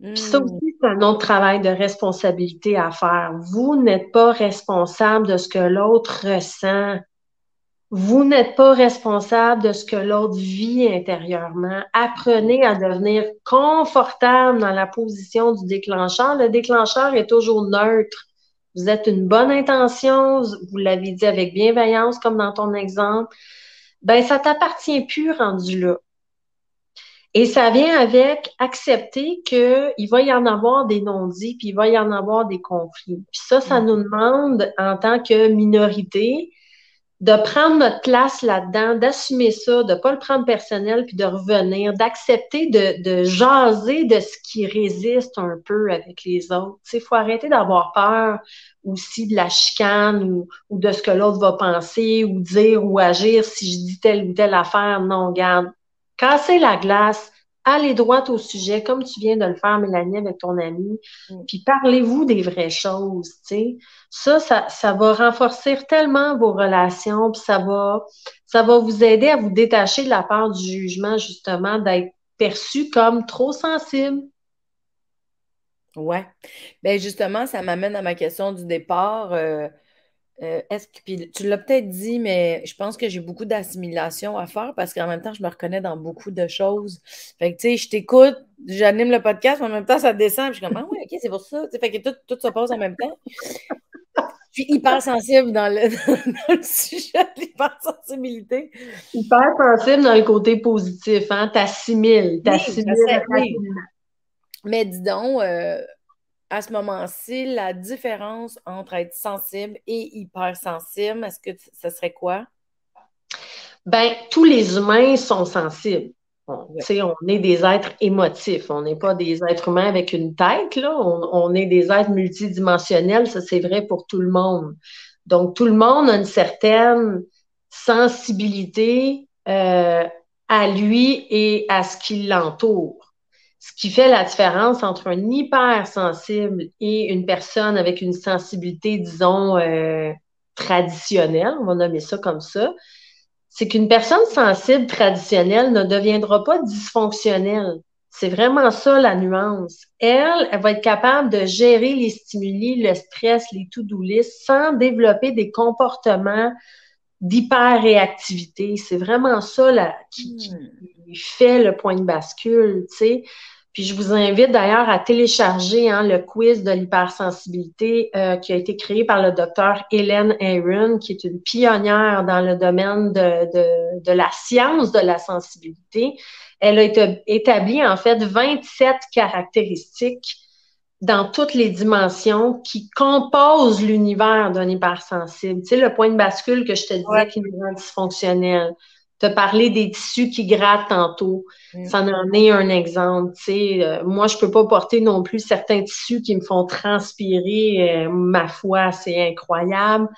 Speaker 2: Puis ça hmm. aussi, c'est un autre travail de responsabilité à faire. Vous n'êtes pas responsable de ce que l'autre ressent. Vous n'êtes pas responsable de ce que l'autre vit intérieurement. Apprenez à devenir confortable dans la position du déclencheur. Le déclencheur est toujours neutre. Vous êtes une bonne intention, vous l'avez dit avec bienveillance, comme dans ton exemple. Ben, ça t'appartient plus rendu là. Et ça vient avec accepter qu'il va y en avoir des non-dits, puis il va y en avoir des conflits. Puis ça, ça nous demande, en tant que minorité, de prendre notre place là-dedans, d'assumer ça, de ne pas le prendre personnel, puis de revenir, d'accepter de, de, jaser de ce qui résiste un peu avec les autres. Il faut arrêter d'avoir peur aussi de la chicane ou, ou de ce que l'autre va penser ou dire ou agir si je dis telle ou telle affaire. Non, garde, casser la glace, aller droit au sujet, comme tu viens de le faire, Mélanie, avec ton ami, mm. puis parlez-vous des vraies choses, tu sais. Ça, ça, va renforcer tellement vos relations, puis ça va, ça va vous aider à vous détacher de la part du jugement, justement, d'être perçu comme trop sensible.
Speaker 1: Ouais. Bien, justement, ça m'amène à ma question du départ. Euh, euh, est-ce que, tu l'as peut-être dit, mais je pense que j'ai beaucoup d'assimilation à faire parce qu'en même temps, je me reconnais dans beaucoup de choses. Fait que, tu sais, je t'écoute, j'anime le podcast, mais en même temps, ça descend. je suis comme, ah ouais, ok, c'est pour ça. fait que tout, tout se passe en même temps. Je suis hyper sensible dans le, sujet de l'hypersensibilité.
Speaker 2: Hyper sensible dans le côté positif, hein? T'assimiles, t'assimiles.
Speaker 1: mais dis donc, euh, à ce moment-ci, la différence entre être sensible et hypersensible, est-ce que ce serait quoi?
Speaker 2: Ben, tous les humains sont sensibles. On, on est des êtres émotifs. On n'est pas des êtres humains avec une tête, là. On, est des êtres multidimensionnels. Ça, c'est vrai pour tout le monde. Donc, tout le monde a une certaine sensibilité euh, à lui et à ce qui l'entoure. Ce qui fait la différence entre un hypersensible et une personne avec une sensibilité, disons, euh, traditionnelle, on va nommer ça comme ça, c'est qu'une personne sensible traditionnelle ne deviendra pas dysfonctionnelle. C'est vraiment ça la nuance. Elle, elle va être capable de gérer les stimuli, le stress, les to-do lists sans développer des comportements d'hyper-réactivité. C'est vraiment ça là, qui, qui, hmm. fait le point de bascule, tu sais. Puis je vous invite d'ailleurs à télécharger hein, le quiz de l'hypersensibilité euh, qui a été créé par le docteur Hélène Aaron, qui est une pionnière dans le domaine de, de, de la science de la sensibilité. Elle a établi en fait 27 caractéristiques dans toutes les dimensions qui composent l'univers d'un hypersensible. Tu sais, le point de bascule que je te disais qui nous rend dysfonctionnel te parler des tissus qui grattent tantôt. Mm. Ça en est un exemple. Euh, moi, je peux pas porter non plus certains tissus qui me font transpirer. Euh, ma foi, c'est incroyable.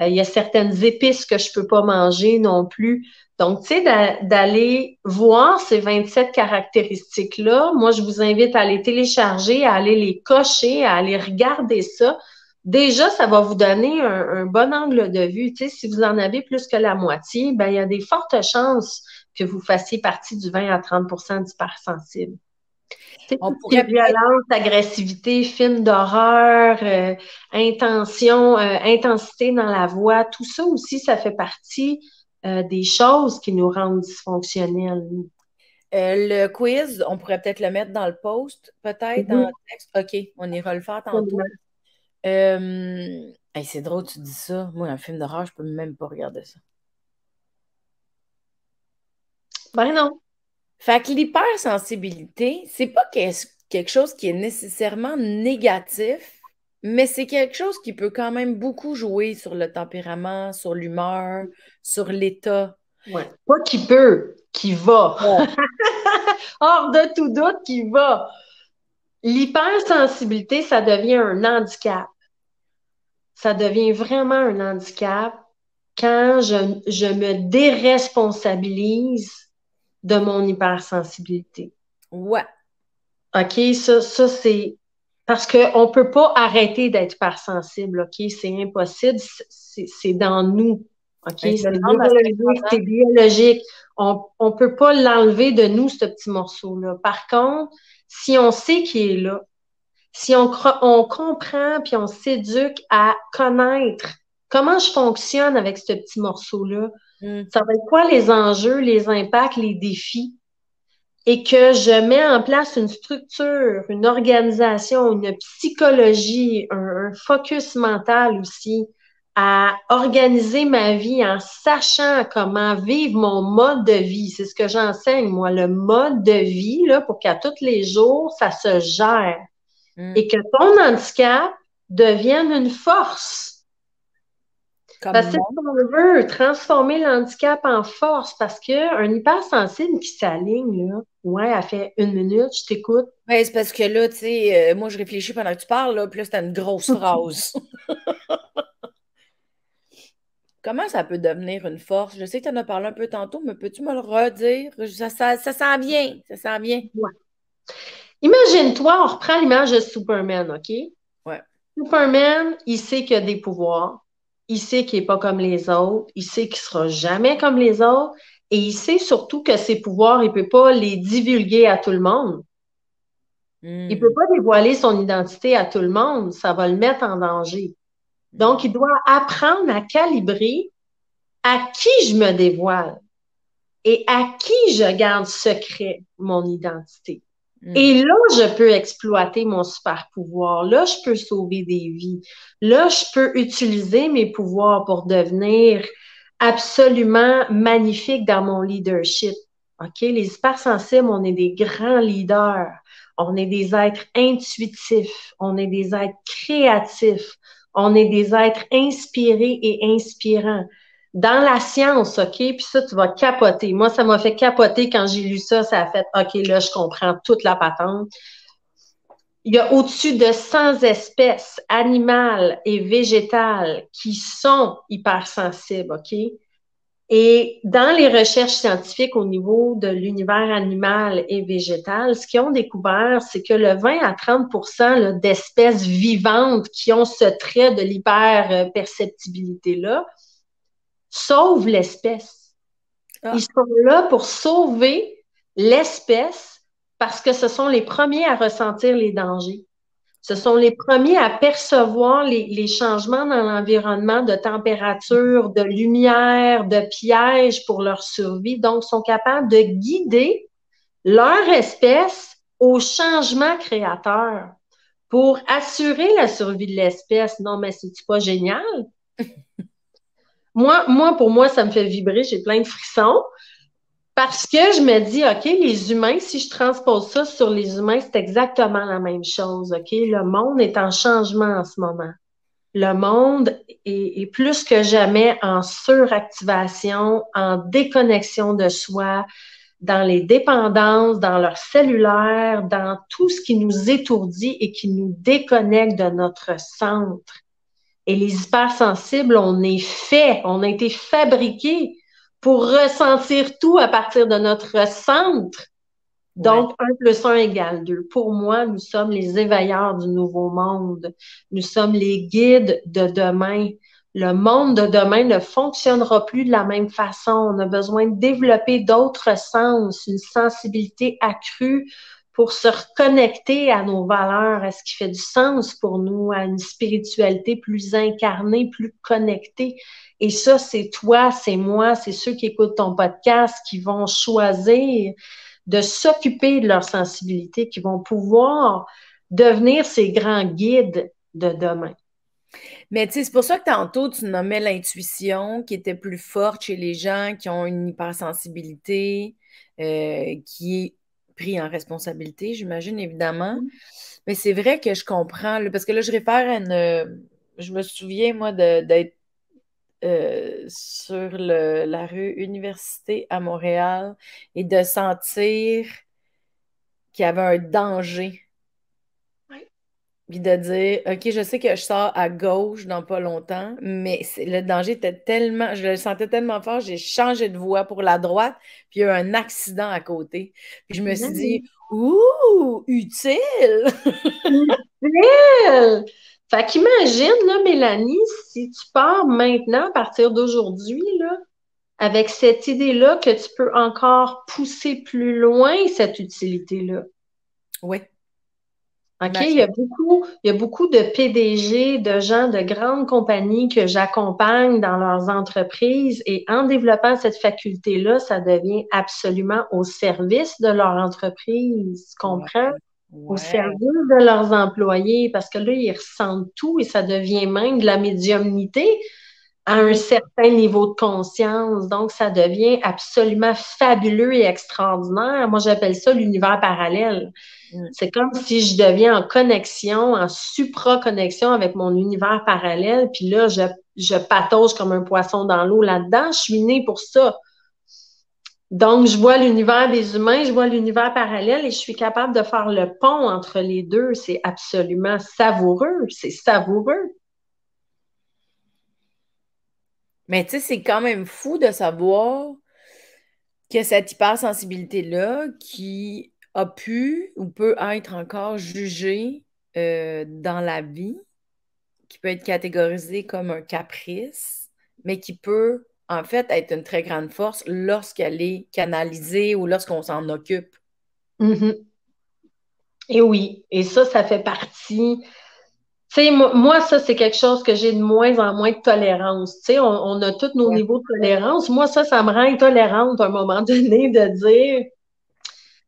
Speaker 2: Euh, il y a certaines épices que je peux pas manger non plus. Donc, tu sais, d'aller voir ces 27 caractéristiques-là, moi, je vous invite à les télécharger, à aller les cocher, à aller regarder ça déjà, ça va vous donner un, bon angle de vue. Tu sais, si vous en avez plus que la moitié, ben, il y a des fortes chances que vous fassiez partie du 20 à 30 d'hypersensibles. On pourrait violence, agressivité, film d'horreur, euh, intention, euh, intensité dans la voix, tout ça aussi, ça fait partie euh, des choses qui nous rendent dysfonctionnels.
Speaker 1: le quiz, on pourrait peut-être le mettre dans le post, peut-être dans le texte. OK, on ira le faire tantôt. Euh, c'est drôle, tu dis ça. Moi, un film d'horreur, je peux même pas regarder ça.
Speaker 2: Ben non.
Speaker 1: Fait que l'hypersensibilité, c'est pas quelque chose qui est nécessairement négatif, mais c'est quelque chose qui peut quand même beaucoup jouer sur le tempérament, sur l'humeur, sur l'état.
Speaker 2: Ouais. Pas qui peut, qui va. Hors de tout doute, qui va. L'hypersensibilité, ça devient un handicap. Ça devient vraiment un handicap quand je, je me déresponsabilise de mon hypersensibilité.
Speaker 1: Ouais.
Speaker 2: OK, ça, ça c'est parce qu'on ne peut pas arrêter d'être hypersensible, OK? C'est impossible, c'est dans nous. OK? C'est biologique, c'est biologique. On ne peut pas l'enlever de nous, ce petit morceau-là. Par contre, si on sait qu'il est là, si on, on comprend puis on s'éduque à connaître comment je fonctionne avec ce petit morceau-là, mm. ça va être quoi les enjeux, les impacts, les défis, et que je mets en place une structure, une organisation, une psychologie, un, focus mental aussi à organiser ma vie en sachant comment vivre mon mode de vie. C'est ce que j'enseigne, moi, le mode de vie, là, pour qu'à tous les jours, ça se gère. Mm. Et que ton handicap devienne une force parce que on veut transformer l'handicap en force, parce qu'un hypersensible qui s'aligne, là, ouais, elle fait une minute, je t'écoute.
Speaker 1: Ben, c'est parce que là, tu sais, euh, moi, je réfléchis pendant que tu parles, là, puis là, c'est une grosse phrase. Comment ça peut devenir une force? Je sais que tu en as parlé un peu tantôt, mais peux-tu me le redire? Ça, ça, ça sent bien, ça sent bien.
Speaker 2: Ouais. Imagine-toi, on reprend l'image de Superman, OK?
Speaker 1: Ouais.
Speaker 2: Superman, il sait qu'il a des pouvoirs il sait qu'il n'est pas comme les autres, il sait qu'il ne sera jamais comme les autres, et il sait surtout que ses pouvoirs, il ne peut pas les divulguer à tout le monde. Il ne peut hmm. pas dévoiler son identité à tout le monde, ça va le mettre en danger. Donc, il doit apprendre à calibrer à qui je me dévoile et à qui je garde secret mon identité. Mm. Et là, je peux exploiter mon super pouvoir. Là, je peux sauver des vies. Là, je peux utiliser mes pouvoirs pour devenir absolument magnifique dans mon leadership. OK? Les hypersensibles, on est des grands leaders. On est des êtres intuitifs. On est des êtres créatifs. On est des êtres inspirés et inspirants dans la science, OK, puis ça, tu vas capoter. Moi, ça m'a fait capoter quand j'ai lu ça. Ça a fait, OK, là, je comprends toute la patente. Il y a au-dessus de 100 espèces animales et végétales qui sont hypersensibles, OK? Et dans les recherches scientifiques au niveau de l'univers animal et végétal, ce qu'ils ont découvert, c'est que le 20 à 30% d'espèces vivantes qui ont ce trait de l'hyperperceptibilité-là, sauve l'espèce. Ah. Ils sont là pour sauver l'espèce parce que ce sont les premiers à ressentir les dangers. Ce sont les premiers à percevoir les, changements dans l'environnement de température, de lumière, de pièges pour leur survie. Donc, sont capables de guider leur espèce au changement créateur pour assurer la survie de l'espèce. Non, mais c'est pas génial? moi, pour moi, ça me fait vibrer, j'ai plein de frissons. Parce que je me dis, OK, les humains, si je transpose ça sur les humains, c'est exactement la même chose. OK? Le monde est en changement en ce moment. Le monde est, est plus que jamais en suractivation, en déconnexion de soi, dans les dépendances, dans leur cellulaire, dans tout ce qui nous étourdit et qui nous déconnecte de notre centre. Et les hypersensibles, on est fait, on a été fabriqués pour ressentir tout à partir de notre centre. Donc, un plus un égale deux. Pour moi, nous sommes les éveilleurs du nouveau monde. Nous sommes les guides de demain. Le monde de demain ne fonctionnera plus de la même façon. On a besoin de développer d'autres sens, une sensibilité accrue pour se reconnecter à nos valeurs, à ce qui fait du sens pour nous, à une spiritualité plus incarnée, plus connectée. Et ça, c'est toi, c'est moi, c'est ceux qui écoutent ton podcast qui vont choisir de s'occuper de leur sensibilité, qui vont pouvoir devenir ces grands guides de demain.
Speaker 1: Mais tu sais, c'est pour ça que tantôt, tu nommais l'intuition qui était plus forte chez les gens qui ont une hypersensibilité. euh, qui est pris en responsabilité, j'imagine, évidemment. Mm. Mais c'est vrai que je comprends, parce que là, je réfère à une. Je me souviens, moi, d'être euh, sur la rue Université à Montréal et de sentir qu'il y avait un danger puis de dire, OK, je sais que je sors à gauche dans pas longtemps, mais le danger était tellement, je le sentais tellement fort, j'ai changé de voie pour la droite, puis il y a eu un accident à côté. Puis je me suis dit, ouh, utile!
Speaker 2: utile! Fait qu'imagine, là, Mélanie, si tu pars maintenant, à partir d'aujourd'hui, là, avec cette idée-là que tu peux encore pousser plus loin cette utilité-là.
Speaker 1: Oui.
Speaker 2: OK, il y, a beaucoup, il y a beaucoup de PDG, de gens de grandes compagnies que j'accompagne dans leurs entreprises et en développant cette faculté-là, ça devient absolument au service de leur entreprise, tu comprends? Au service de leurs employés, parce que là, ils ressentent tout et ça devient même de la médiumnité à un certain niveau de conscience. Donc, ça devient absolument fabuleux et extraordinaire. Moi, j'appelle ça l'univers parallèle. Mm. C'est comme si je deviens en connexion, en supra-connexion avec mon univers parallèle, puis là, je, je patauge comme un poisson dans l'eau là-dedans. Je suis née pour ça. Donc, je vois l'univers des humains, je vois l'univers parallèle et je suis capable de faire le pont entre les deux. C'est absolument savoureux. C'est savoureux.
Speaker 1: Mais tu sais, c'est quand même fou de savoir que cette hypersensibilité-là, qui a pu ou peut être encore jugée euh, dans la vie, qui peut être catégorisée comme un caprice, mais qui peut en fait être une très grande force lorsqu'elle est canalisée ou lorsqu'on s'en occupe.
Speaker 2: Mm-hmm. Et oui, et ça, ça fait partie sais, moi, ça, c'est quelque chose que j'ai de moins en moins de tolérance. Tu sais, on, a tous nos niveaux de tolérance. Moi, ça, ça me rend intolérante à un moment donné de dire,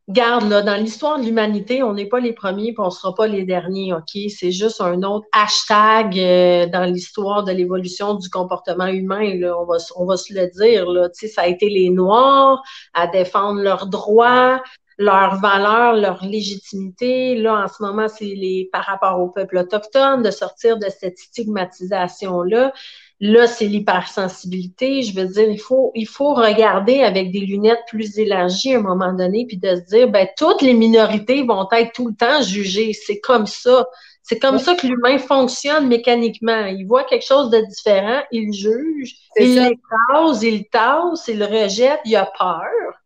Speaker 2: garde, là, dans l'histoire de l'humanité, on n'est pas les premiers et on ne sera pas les derniers, OK? C'est juste un autre hashtag euh, dans l'histoire de l'évolution du comportement humain. On va, on va se le dire, là. Ça a été les Noirs à défendre leurs droits, leur valeur, leur légitimité. Là, en ce moment, c'est les par rapport au peuple autochtone, de sortir de cette stigmatisation-là. Là, c'est l'hypersensibilité. Je veux dire, il faut, il faut regarder avec des lunettes plus élargies à un moment donné, puis de se dire, ben, toutes les minorités vont être tout le temps jugées. C'est comme ça. C'est comme ça que l'humain fonctionne mécaniquement. Il voit quelque chose de différent, il juge, il l'écrase, il tasse, il rejette, il a peur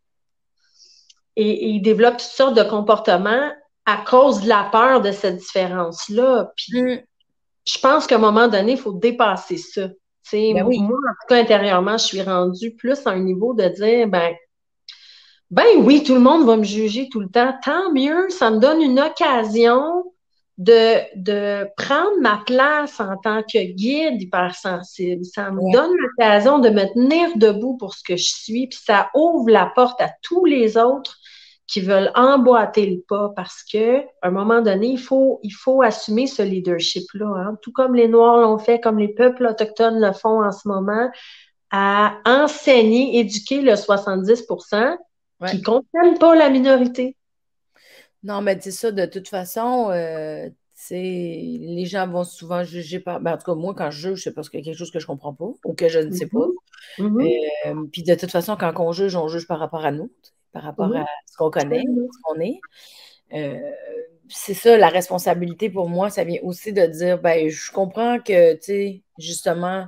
Speaker 2: et, il développe toutes sortes de comportements à cause de la peur de cette différence-là. Puis mm. je pense qu'à un moment donné, il faut dépasser ça. Ben Moi, en tout cas, intérieurement, je suis rendue plus à un niveau de dire, ben, ben oui, tout le monde va me juger tout le temps. Tant mieux, ça me donne une occasion de, de prendre ma place en tant que guide hypersensible. Ça me donne l'occasion de me tenir debout pour ce que je suis, puis ça ouvre la porte à tous les autres qui veulent emboîter le pas parce que à un moment donné, il faut, il faut assumer ce leadership-là. Hein. Tout comme les Noirs l'ont fait, comme les peuples autochtones le font en ce moment, à enseigner, éduquer le 70% qui ne comprennent pas la minorité.
Speaker 1: Non, mais c'est ça, de toute façon, euh, les gens vont souvent juger par. Ben, en tout cas, moi, quand je juge, c'est parce qu'il y a quelque chose que je ne comprends pas ou que je ne sais pas. Mm-hmm. Mm-hmm. Euh, puis de toute façon, quand on juge, on juge par rapport à nous par rapport à ce qu'on connaît, ce qu'on est. Euh, c'est ça, la responsabilité pour moi, ça vient aussi de dire, ben, je comprends que, tu sais, justement,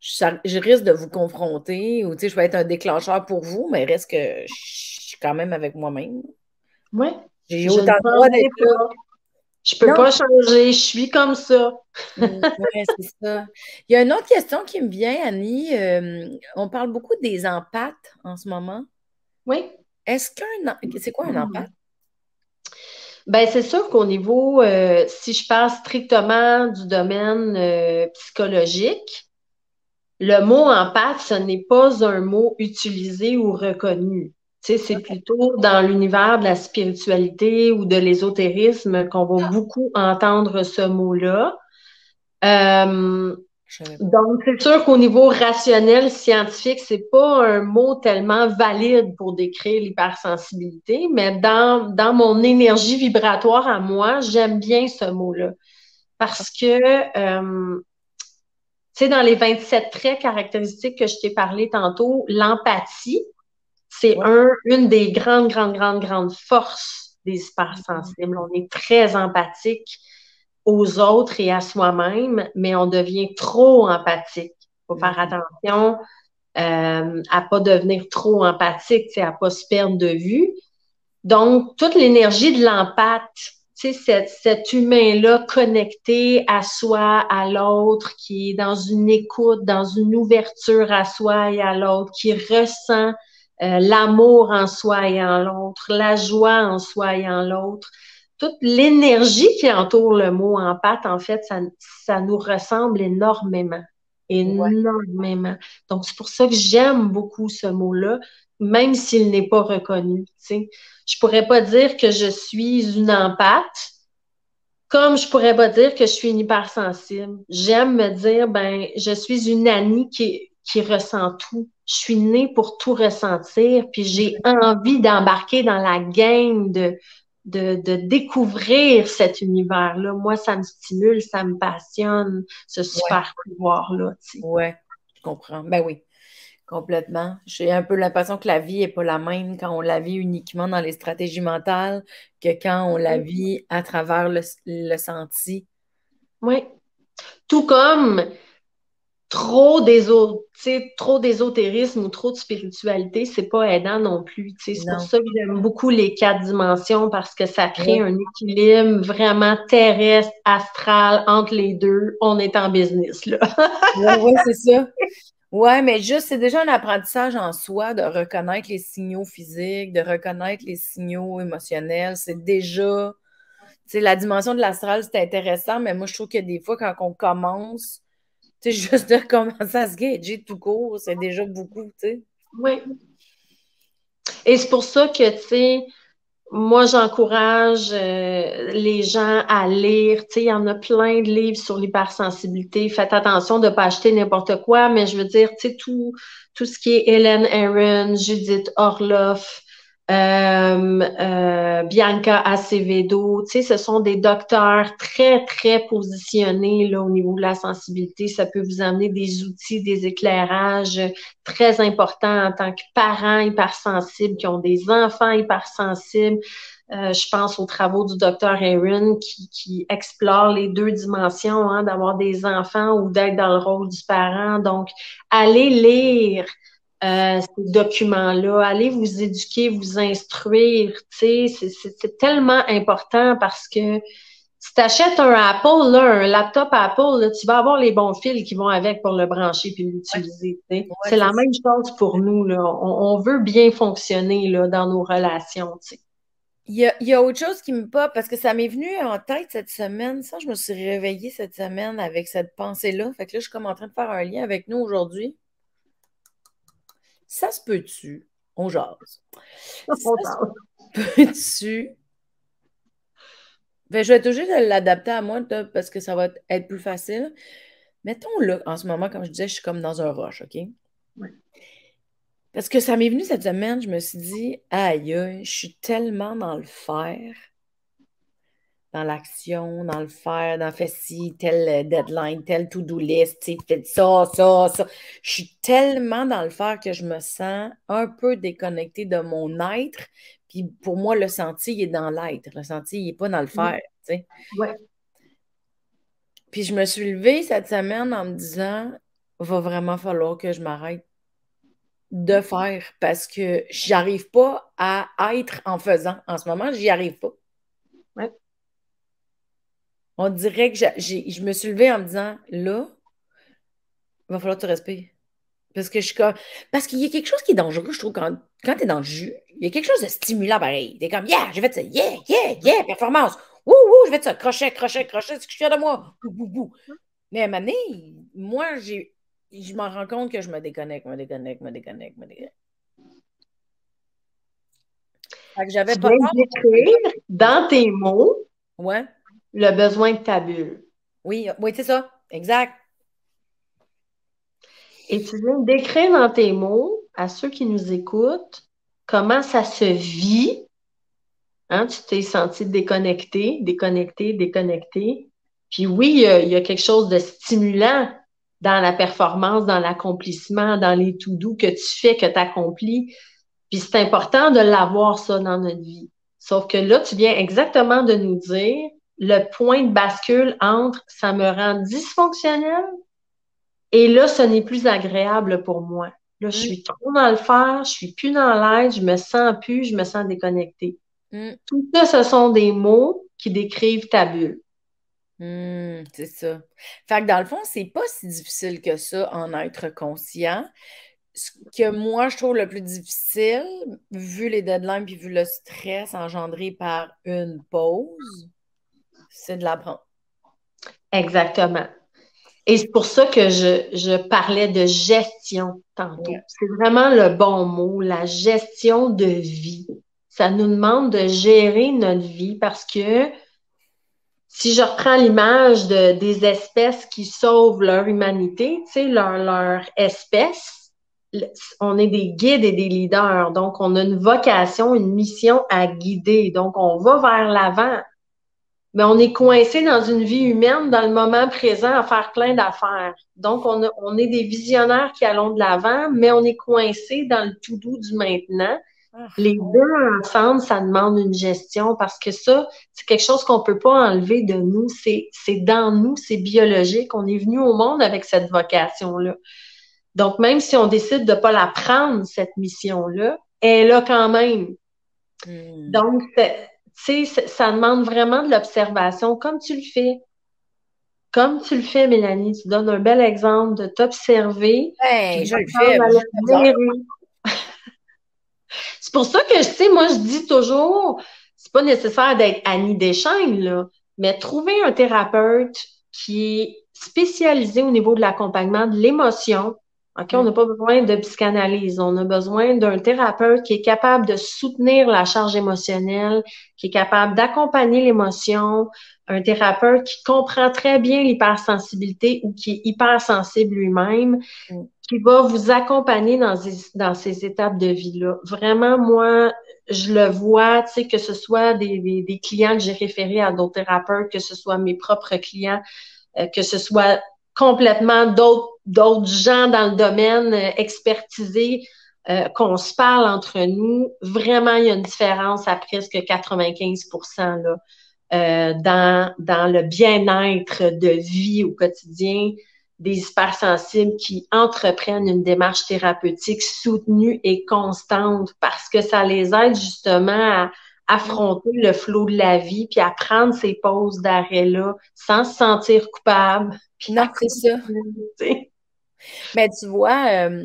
Speaker 1: je, risque de vous confronter ou, tu sais, je vais être un déclencheur pour vous, mais reste que je suis quand même avec moi-même.
Speaker 2: Oui. J'ai autant de droit d'être là. Je peux pas changer, je suis comme ça.
Speaker 1: oui, c'est ça. Il y a une autre question qui me vient, Annie. Euh, on parle beaucoup des empathes en ce moment.
Speaker 2: Oui.
Speaker 1: Est-ce qu'un. C'est quoi un hmm. empath?
Speaker 2: Ben, c'est sûr qu'au niveau, euh, si je parle strictement du domaine euh, psychologique, le mot empath, ce n'est pas un mot utilisé ou reconnu. Tu sais, c'est plutôt dans l'univers de la spiritualité ou de l'ésotérisme qu'on va beaucoup entendre ce mot-là. Euh, Donc, c'est sûr qu'au niveau rationnel, scientifique, c'est pas un mot tellement valide pour décrire l'hypersensibilité, mais dans, dans mon énergie vibratoire à moi, j'aime bien ce mot-là. Parce que, euh, tu sais, dans les 27 traits caractéristiques que je t'ai parlé tantôt, l'empathie, c'est un, une des grandes, grandes, grandes, grandes forces des hypersensibles. On est très empathique aux autres et à soi-même, mais on devient trop empathique. Il faut faire mm-hmm. attention euh, à pas devenir trop empathique, à pas se perdre de vue. Donc, toute l'énergie de l'empathe, cet, cet humain-là connecté à soi, à l'autre, qui est dans une écoute, dans une ouverture à soi et à l'autre, qui ressent euh, l'amour en soi et en l'autre, la joie en soi et en l'autre. Toute l'énergie qui entoure le mot empathe, en fait, ça, ça nous ressemble énormément. Énormément. Donc, c'est pour ça que j'aime beaucoup ce mot-là, même s'il n'est pas reconnu. sais. Je pourrais pas dire que je suis une empathe, comme je pourrais pas dire que je suis une hypersensible. J'aime me dire, ben, je suis une Annie qui, qui ressent tout. Je suis née pour tout ressentir, puis j'ai envie d'embarquer dans la game de, de, de découvrir cet univers-là. Moi, ça me stimule, ça me passionne, ce super pouvoir-là.
Speaker 1: Ouais, je comprends. Ben oui, complètement. J'ai un peu l'impression que la vie n'est pas la même quand on la vit uniquement dans les stratégies mentales que quand on la vit à travers le, le senti.
Speaker 2: Oui. Tout comme trop trop d'ésotérisme ou trop de spiritualité, c'est pas aidant non plus. C'est pour ça que j'aime beaucoup les quatre dimensions parce que ça crée un équilibre vraiment terrestre, astral entre les deux. On est en business, là.
Speaker 1: oui, c'est ça. Oui, mais juste, c'est déjà un apprentissage en soi de reconnaître les signaux physiques, de reconnaître les signaux émotionnels. C'est déjà. La dimension de l'astral, c'est intéressant, mais moi, je trouve que des fois, quand on commence, c'est juste de commencer à se gager tout court, c'est déjà beaucoup, tu sais.
Speaker 2: Oui. Et c'est pour ça que, tu sais, moi, j'encourage euh, les gens à lire. Tu sais, il y en a plein de livres sur l'hypersensibilité. Faites attention de ne pas acheter n'importe quoi, mais je veux dire, tu sais, tout, tout ce qui est Hélène Aaron, Judith Orloff, Bianca Acevedo, tu sais, ce sont des docteurs très, très positionnés là, au niveau de la sensibilité. Ça peut vous amener des outils, des éclairages très importants en tant que parents hypersensibles, qui ont des enfants hypersensibles. Euh, je pense aux travaux du docteur Aaron qui, qui explore les deux dimensions, hein, d'avoir des enfants ou d'être dans le rôle du parent. Donc, allez lire euh, ces documents-là. Allez vous éduquer, vous instruire. C'est tellement important parce que si tu achètes un Apple, là, un laptop Apple, là, tu vas avoir les bons fils qui vont avec pour le brancher puis l'utiliser. c'est la même chose pour nous. Là. On, veut bien fonctionner là, dans nos relations.
Speaker 1: Il y, a, il y, a, autre chose qui me pop parce que ça m'est venu en tête cette semaine. Ça, je me suis réveillée cette semaine avec cette pensée-là. Fait que là, je suis comme en train de faire un lien avec nous aujourd'hui. Ça se peut-tu? On jase. Ça se peut-tu? Ben, je vais être obligée de l'adapter à moi parce que ça va être plus facile. Mettons là, en ce moment, comme je disais, je suis comme dans un rush, OK? Parce que ça m'est venu cette semaine, je me suis dit, aïe, je suis tellement dans le faire dans l'action, dans le faire, dans faire ci, tel euh, deadline, tel to-do list, fait ça, ça, ça. Je suis tellement dans le faire que je me sens un peu déconnectée de mon être. Puis pour moi, le senti, il est dans l'être. Le senti, il n'est pas dans le faire.
Speaker 2: Ouais.
Speaker 1: Puis je me suis levée cette semaine en me disant, va vraiment falloir que je m'arrête de faire parce que j'arrive pas à être en faisant. En ce moment, j'y arrive pas. On dirait que je me suis levée en me disant, là, il va falloir que tu respires. Parce que je suis comme. Parce qu'il y a quelque chose qui est dangereux, je trouve, quand, quand tu es dans le jus. Il y a quelque chose de stimulant pareil. Tu es comme, yeah, j'ai fait ça, yeah, yeah, yeah, performance. Wouh, wouh, j'ai fait ça, crochet, crochet, crochet, c'est que je suis de moi. Bou, bou, Mais à un moment donné, moi, j'ai, je m'en rends compte que je me déconnecte, me déconnecte, me déconnecte, me déconnecte.
Speaker 2: Fait que j'avais pas d'écrire dans tes mots.
Speaker 1: Ouais
Speaker 2: le besoin de ta bulle.
Speaker 1: Oui, oui, c'est ça. Exact.
Speaker 2: Et tu viens décrire dans tes mots à ceux qui nous écoutent comment ça se vit? Hein, tu t'es senti déconnecté, déconnecté, déconnecté. Puis oui, il y, a, quelque chose de stimulant dans la performance, dans l'accomplissement, dans les tout doux que tu fais, que tu accomplis. Puis c'est important de l'avoir, ça, dans notre vie. Sauf que là, tu viens exactement de nous dire le point de bascule entre ça me rend dysfonctionnel et là, ce n'est plus agréable pour moi. Là, je mm. suis trop dans le faire, je suis plus dans l'aide, je me sens plus, je me sens déconnectée. Mm. Tout ça, ce sont des mots qui décrivent ta bulle.
Speaker 1: Mm, c'est ça. Fait que dans le fond, c'est pas si difficile que ça en être conscient. Ce que moi, je trouve le plus difficile, vu les deadlines puis vu le stress engendré par une pause, c'est de l'apprendre.
Speaker 2: Exactement. Et c'est pour ça que je, parlais de gestion tantôt. C'est vraiment le bon mot, la gestion de vie. Ça nous demande de gérer notre vie parce que si je reprends l'image de, des espèces qui sauvent leur humanité, tu sais, leur, leur espèce, on est des guides et des leaders. Donc, on a une vocation, une mission à guider. Donc, on va vers l'avant mais on est coincé dans une vie humaine, dans le moment présent, à faire plein d'affaires. Donc, on, on, est des visionnaires qui allons de l'avant, mais on est coincé dans le tout doux du maintenant. Ah. Les deux ensemble, ça demande une gestion parce que ça, c'est quelque chose qu'on peut pas enlever de nous. C'est, c'est dans nous, c'est biologique. On est venu au monde avec cette vocation-là. Donc, même si on décide de pas la prendre, cette mission-là, elle est là quand même. Hmm. Donc, tu sais, ça demande vraiment de l'observation, comme tu le fais. Comme tu le fais, Mélanie, tu donnes un bel exemple de t'observer.
Speaker 1: Ben, je le fais.
Speaker 2: c'est pour ça que, je sais, moi, je dis toujours, c'est pas nécessaire d'être Annie Deschaines, là, mais trouver un thérapeute qui est spécialisé au niveau de l'accompagnement de l'émotion, OK, on n'a pas besoin de psychanalyse. On a besoin d'un thérapeute qui est capable de soutenir la charge émotionnelle, qui est capable d'accompagner l'émotion, un thérapeute qui comprend très bien l'hypersensibilité ou qui est hypersensible lui-même, mm. qui va vous accompagner dans, dans ces étapes de vie-là. Vraiment, moi, je le vois, tu sais, que ce soit des, des clients que j'ai référés à d'autres thérapeutes, que ce soit mes propres clients, euh, que ce soit complètement d'autres d'autres gens dans le domaine euh, expertisés euh, qu'on se parle entre nous, vraiment, il y a une différence à presque 95 là, euh, dans, dans le bien-être de vie au quotidien des hypersensibles qui entreprennent une démarche thérapeutique soutenue et constante parce que ça les aide justement à affronter le flot de la vie puis à prendre ces pauses d'arrêt-là sans se sentir coupable.
Speaker 1: non, c'est ça. Mais tu vois, euh,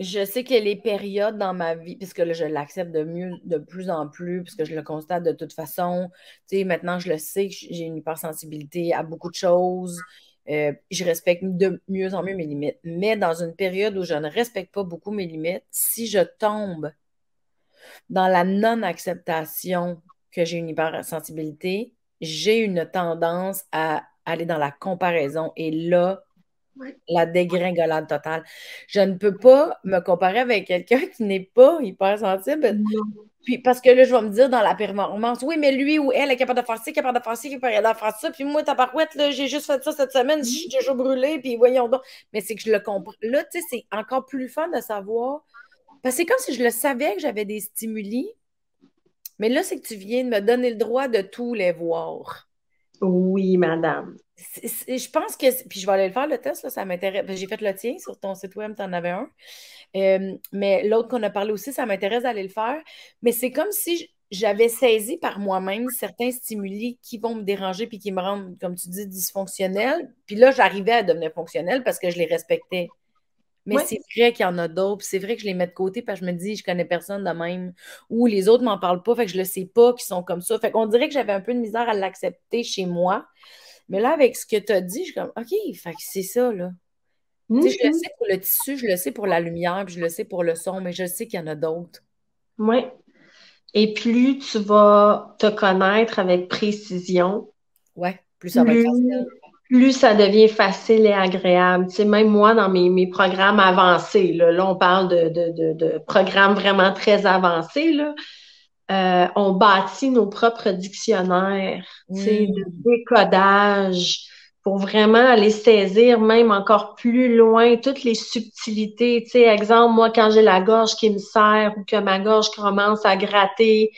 Speaker 1: je sais a les périodes dans ma vie, puisque là, je l'accepte de mieux, de plus en plus, puisque je le constate de toute façon. Tu sais, maintenant, je le sais que j'ai une hypersensibilité à beaucoup de choses. Euh, je respecte de mieux en mieux mes limites. Mais dans une période où je ne respecte pas beaucoup mes limites, si je tombe dans la non-acceptation que j'ai une hypersensibilité, j'ai une tendance à aller dans la comparaison. Et là, la dégringolade totale. Je ne peux pas me comparer avec quelqu'un qui n'est pas hypersensible. Puis parce que là, je vais me dire dans la performance, oui, mais lui ou elle est capable de faire ci, capable de faire ci, capable de faire ça. Puis moi, ta parouette, là, j'ai juste fait ça cette semaine, je suis déjà brûlée, puis voyons donc. Mais c'est que je le comprends. Là, tu sais, c'est encore plus fun de savoir. Parce que c'est comme si je le savais que j'avais des stimuli. Mais là, c'est que tu viens de me donner le droit de tous les voir.
Speaker 2: Oui, madame.
Speaker 1: Je pense que. Puis je vais aller le faire, le test, là, ça m'intéresse. J'ai fait le tien sur ton site web, tu en avais un. Euh, mais l'autre qu'on a parlé aussi, ça m'intéresse d'aller le faire. Mais c'est comme si j'avais saisi par moi-même certains stimuli qui vont me déranger puis qui me rendent, comme tu dis, dysfonctionnel. Puis là, j'arrivais à devenir fonctionnel parce que je les respectais. Mais c'est vrai qu'il y en a d'autres. C'est vrai que je les mets de côté parce que je me dis, je connais personne de même. Ou les autres m'en parlent pas, fait que je le sais pas qu'ils sont comme ça. Fait qu'on dirait que j'avais un peu de misère à l'accepter chez moi. Mais là, avec ce que tu as dit, je suis comme, OK, fait que c'est ça, là. je le mm-hmm. sais pour le tissu, je le sais pour la lumière, puis je le sais pour le son, mais je sais qu'il y en a d'autres.
Speaker 2: Oui. Et plus tu vas te connaître avec précision,
Speaker 1: ouais, plus ça va être facile
Speaker 2: plus ça devient facile et agréable. Tu sais, même moi, dans mes, mes programmes avancés, là, là on parle de, de, de, programmes vraiment très avancés, là, euh, on bâtit nos propres dictionnaires, tu sais, de décodage pour vraiment aller saisir même encore plus loin toutes les subtilités. Tu sais, exemple, moi, quand j'ai la gorge qui me serre ou que ma gorge commence à gratter,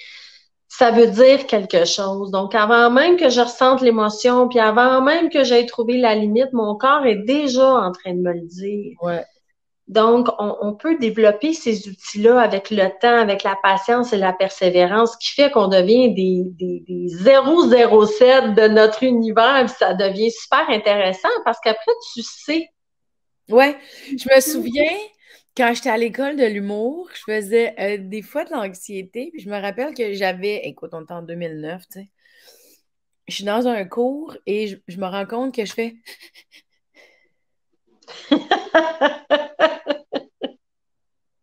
Speaker 2: ça veut dire quelque chose. Donc, avant même que je ressente l'émotion, puis avant même que j'aie trouvé la limite, mon corps est déjà en train de me le dire.
Speaker 1: Ouais.
Speaker 2: Donc, on, peut développer ces outils-là avec le temps, avec la patience et la persévérance, qui fait qu'on devient des, des, des 007 de notre univers, ça devient super intéressant parce qu'après, tu sais.
Speaker 1: Ouais, je me souviens, quand j'étais à l'école de l'humour, je faisais euh, des fois de l'anxiété, puis je me rappelle que j'avais, écoute, on est en 2009, tu sais, je suis dans un cours et je, je me rends compte que je fais...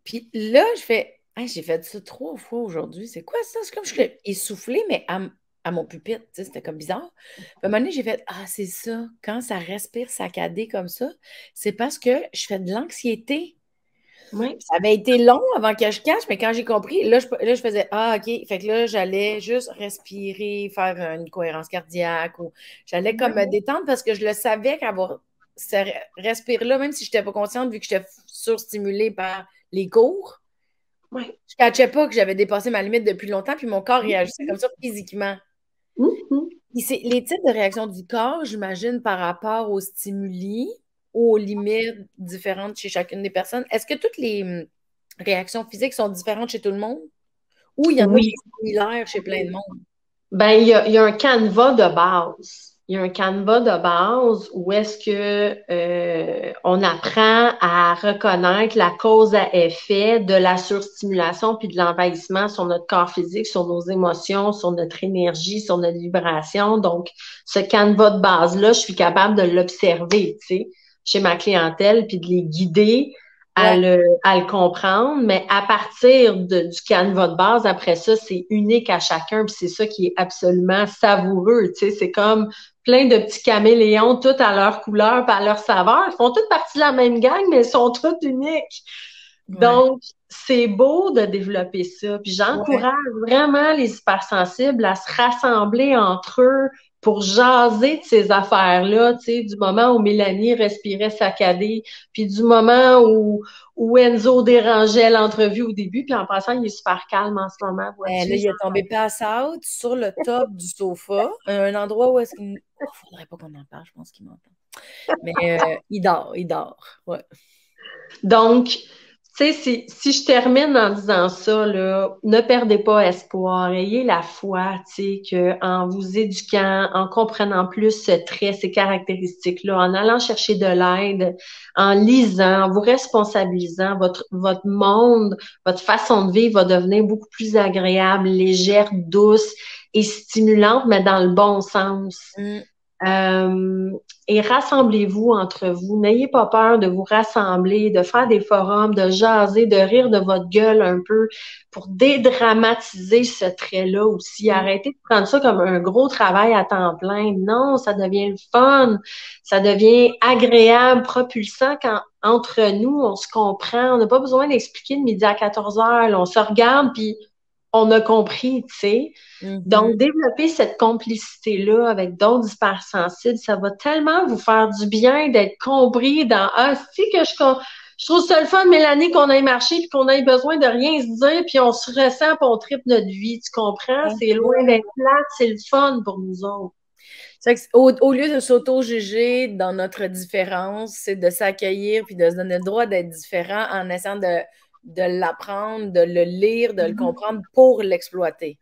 Speaker 1: Puis là, je fais, j'ai fait ça trois fois aujourd'hui. C'est quoi ça? C'est comme je suis essoufflée, mais à, mon pupitre. C'était comme bizarre. Puis à un moment donné, j'ai fait, ah, c'est ça. Quand ça respire saccadé comme ça, c'est parce que je fais de l'anxiété.
Speaker 2: Oui.
Speaker 1: Ça avait été long avant que je cache, mais quand j'ai compris, là je, là, je faisais Ah, OK. Fait que là, j'allais juste respirer, faire une cohérence cardiaque ou j'allais comme me détendre parce que je le savais qu'avoir ce respire-là, même si je n'étais pas consciente, vu que j'étais surstimulée par les cours,
Speaker 2: je
Speaker 1: ne cachais pas que j'avais dépassé ma limite depuis longtemps, puis mon corps réagissait comme ça physiquement.
Speaker 2: Mm-hmm.
Speaker 1: Les types de réactions du corps, j'imagine, par rapport aux stimuli, aux limites différentes chez chacune des personnes. Est-ce que toutes les hum, réactions physiques sont différentes chez tout le monde? Ou il y en a qui sont similaires chez plein de monde?
Speaker 2: Ben, il y a, y a un canevas de base il y a un canevas de base où est-ce que euh, on apprend à reconnaître la cause à effet de la surstimulation puis de l'envahissement sur notre corps physique, sur nos émotions, sur notre énergie, sur notre vibration. Donc, ce canevas de base-là, je suis capable de l'observer, tu sais, chez ma clientèle, puis de les guider à, le, à le comprendre, mais à partir de, du canevas de base, après ça, c'est unique à chacun, puis c'est ça qui est absolument savoureux, tu sais, c'est comme plein de petits caméléons, tous à leur couleur, pas à leur saveur. Ils font toutes partie de la même gang, mais ils sont tous uniques. Donc, c'est beau de développer ça. Puis j'encourage vraiment les hypersensibles à se rassembler entre eux pour jaser de ces affaires-là, tu sais, du moment où Mélanie respirait saccadée, puis du moment où, où Enzo dérangeait l'entrevue au début, puis en passant, il est super calme en ce moment.
Speaker 1: Ben, là, il est tombé pass out sur le top du sofa, un endroit où est-ce qu'il... Oh, faudrait pas qu'on en parle, je pense qu'il m'entend. Mais euh, il dort, il dort, ouais.
Speaker 2: Donc, tu sais, si, je termine en disant ça, là, ne perdez pas espoir, ayez la foi, tu sais, vous éduquant, en comprenant plus ce trait, ces caractéristiques-là, en allant chercher de l'aide, en lisant, en vous responsabilisant, votre, votre monde, votre façon de vivre va devenir beaucoup plus agréable, légère, douce et stimulante, mais dans le bon sens.
Speaker 1: Mm.
Speaker 2: Euh, et rassemblez-vous entre vous. N'ayez pas peur de vous rassembler, de faire des forums, de jaser, de rire de votre gueule un peu pour dédramatiser ce trait-là aussi. Mm. Arrêtez de prendre ça comme un gros travail à temps plein. Non, ça devient le fun, ça devient agréable, propulsant quand entre nous, on se comprend. On n'a pas besoin d'expliquer de midi à 14 heures. on se regarde, puis on a compris, tu sais.
Speaker 1: Mm-hmm.
Speaker 2: Donc, développer cette complicité-là avec d'autres hypersensibles, ça va tellement vous faire du bien d'être compris dans Ah, si que je, je trouve ça le fun, Mélanie, qu'on aille marcher puis qu'on ait besoin de rien se dire, puis on se ressent, puis on tripe notre vie. Tu comprends? C'est loin d'être plate, c'est le fun pour nous autres.
Speaker 1: Au, au, lieu de s'auto-juger dans notre différence, c'est de s'accueillir puis de se donner le droit d'être différent en essayant de de l'apprendre, de le lire, de le mhm. comprendre pour l'exploiter.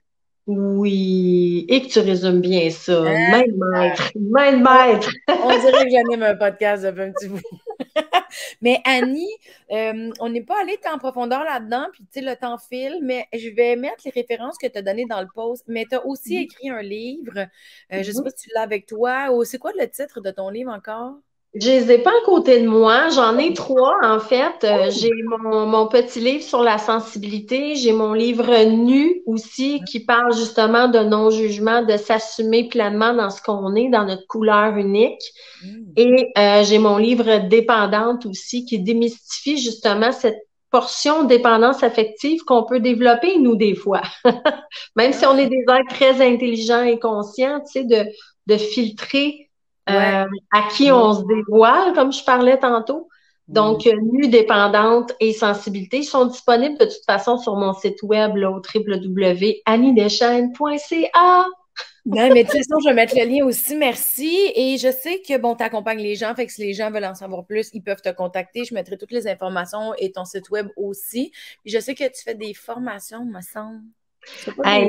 Speaker 2: Oui, et que tu résumes bien ça. Hein? Main maître, main maître.
Speaker 1: on dirait que j'anime un podcast depuis un petit bout. mais Annie, euh, on n'est pas allé tant en profondeur là-dedans, puis tu sais, le temps file, mais je vais mettre les références que tu as données dans le post. Mais tu as aussi écrit un livre, euh, je ne sais pas si tu l'as avec toi, ou c'est quoi le titre de ton livre encore?
Speaker 2: Je les ai pas à côté de moi. J'en ai trois, en fait. Euh, j'ai mon, petit livre sur la sensibilité. J'ai mon livre nu aussi qui parle justement de non-jugement, de s'assumer pleinement dans ce qu'on est, dans notre couleur unique. Mm. Et euh, j'ai mon livre dépendante aussi qui démystifie justement cette portion de dépendance affective qu'on peut développer, nous, des fois. Même si on est des êtres très intelligents et conscients, tu sais, de, de filtrer euh, à qui on se dévoile, comme je parlais tantôt. Donc, euh, nu, dépendante et sensibilité sont disponibles de toute façon sur mon site web là, au.
Speaker 1: Non, mais de toute façon, je vais mettre le lien aussi. Merci. Et je sais que, bon, tu accompagnes les gens. Fait que si les gens veulent en savoir plus, ils peuvent te contacter. Je mettrai toutes les informations et ton site web aussi. Puis je sais que tu fais des formations, me semble.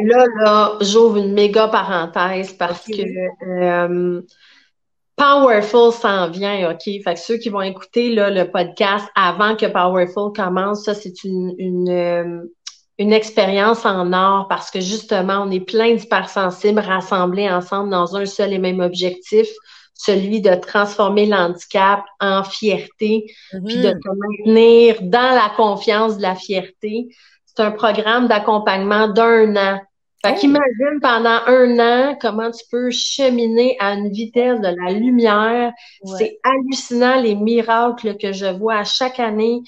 Speaker 2: là, là, j'ouvre une méga parenthèse parce que euh, Powerful s'en vient, OK? Fait que ceux qui vont écouter là, le podcast avant que Powerful commence, ça, c'est une, une, euh, une expérience en or parce que justement, on est plein d'hypersensibles rassemblés ensemble dans un seul et même objectif, celui de transformer l'handicap en fierté, puis de mm-hmm. se maintenir dans la confiance de la fierté. C'est un programme d'accompagnement d'un an fait qu'imagine pendant un an comment tu peux cheminer à une vitesse de la lumière. C'est hallucinant les miracles que je vois à chaque année.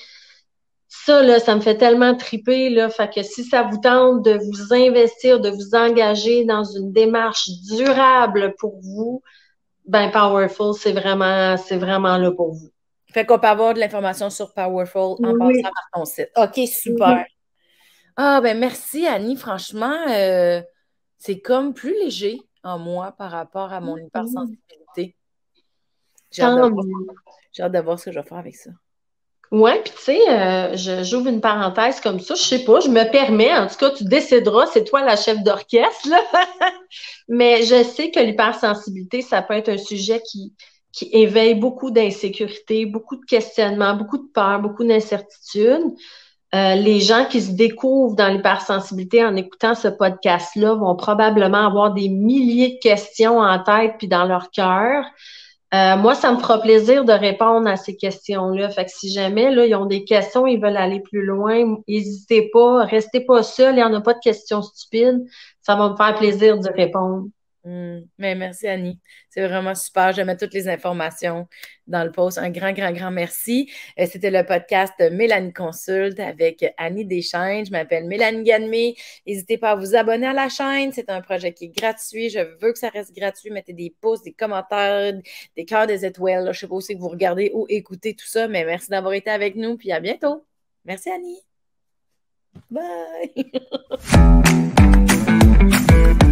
Speaker 2: Ça, là, ça me fait tellement triper, là. Fait que si ça vous tente de vous investir, de vous engager dans une démarche durable pour vous, ben, Powerful, c'est vraiment, c'est vraiment là pour vous.
Speaker 1: Fait qu'on peut avoir de l'information sur Powerful en passant par ton site. OK, super. Ah, ben merci, Annie. Franchement, euh, c'est comme plus léger en moi par rapport à mon mm-hmm. hypersensibilité. J'ai hâte, de voir ce que je vais faire avec ça.
Speaker 2: Oui, puis tu sais, euh, j'ouvre une parenthèse comme ça, je sais pas, je me permets, en tout cas, tu décideras, c'est toi la chef d'orchestre, là. Mais je sais que l'hypersensibilité, ça peut être un sujet qui, qui éveille beaucoup d'insécurité, beaucoup de questionnements, beaucoup de peur, beaucoup d'incertitudes. Euh, les gens qui se découvrent dans l'hypersensibilité en écoutant ce podcast-là vont probablement avoir des milliers de questions en tête puis dans leur cœur. Euh, moi, ça me fera plaisir de répondre à ces questions-là. Fait que si jamais là, ils ont des questions, ils veulent aller plus loin, n'hésitez pas, restez pas seuls, il n'y en a pas de questions stupides. Ça va me faire plaisir de répondre.
Speaker 1: Hmm. Merci Annie. C'est vraiment super. Je mets toutes les informations dans le post. Un grand, grand, grand merci. Euh, c'était le podcast Mélanie Consulte avec Annie Deschaines. Je m'appelle Mélanie Ganmé. N'hésitez pas à vous abonner à la chaîne. C'est un projet qui est gratuit. Je veux que ça reste gratuit. Mettez des posts, des commentaires, des cœurs, des étoiles. Je ne sais pas aussi que vous regardez ou écoutez tout ça, mais merci d'avoir été avec nous. Puis à bientôt. Merci Annie. Bye.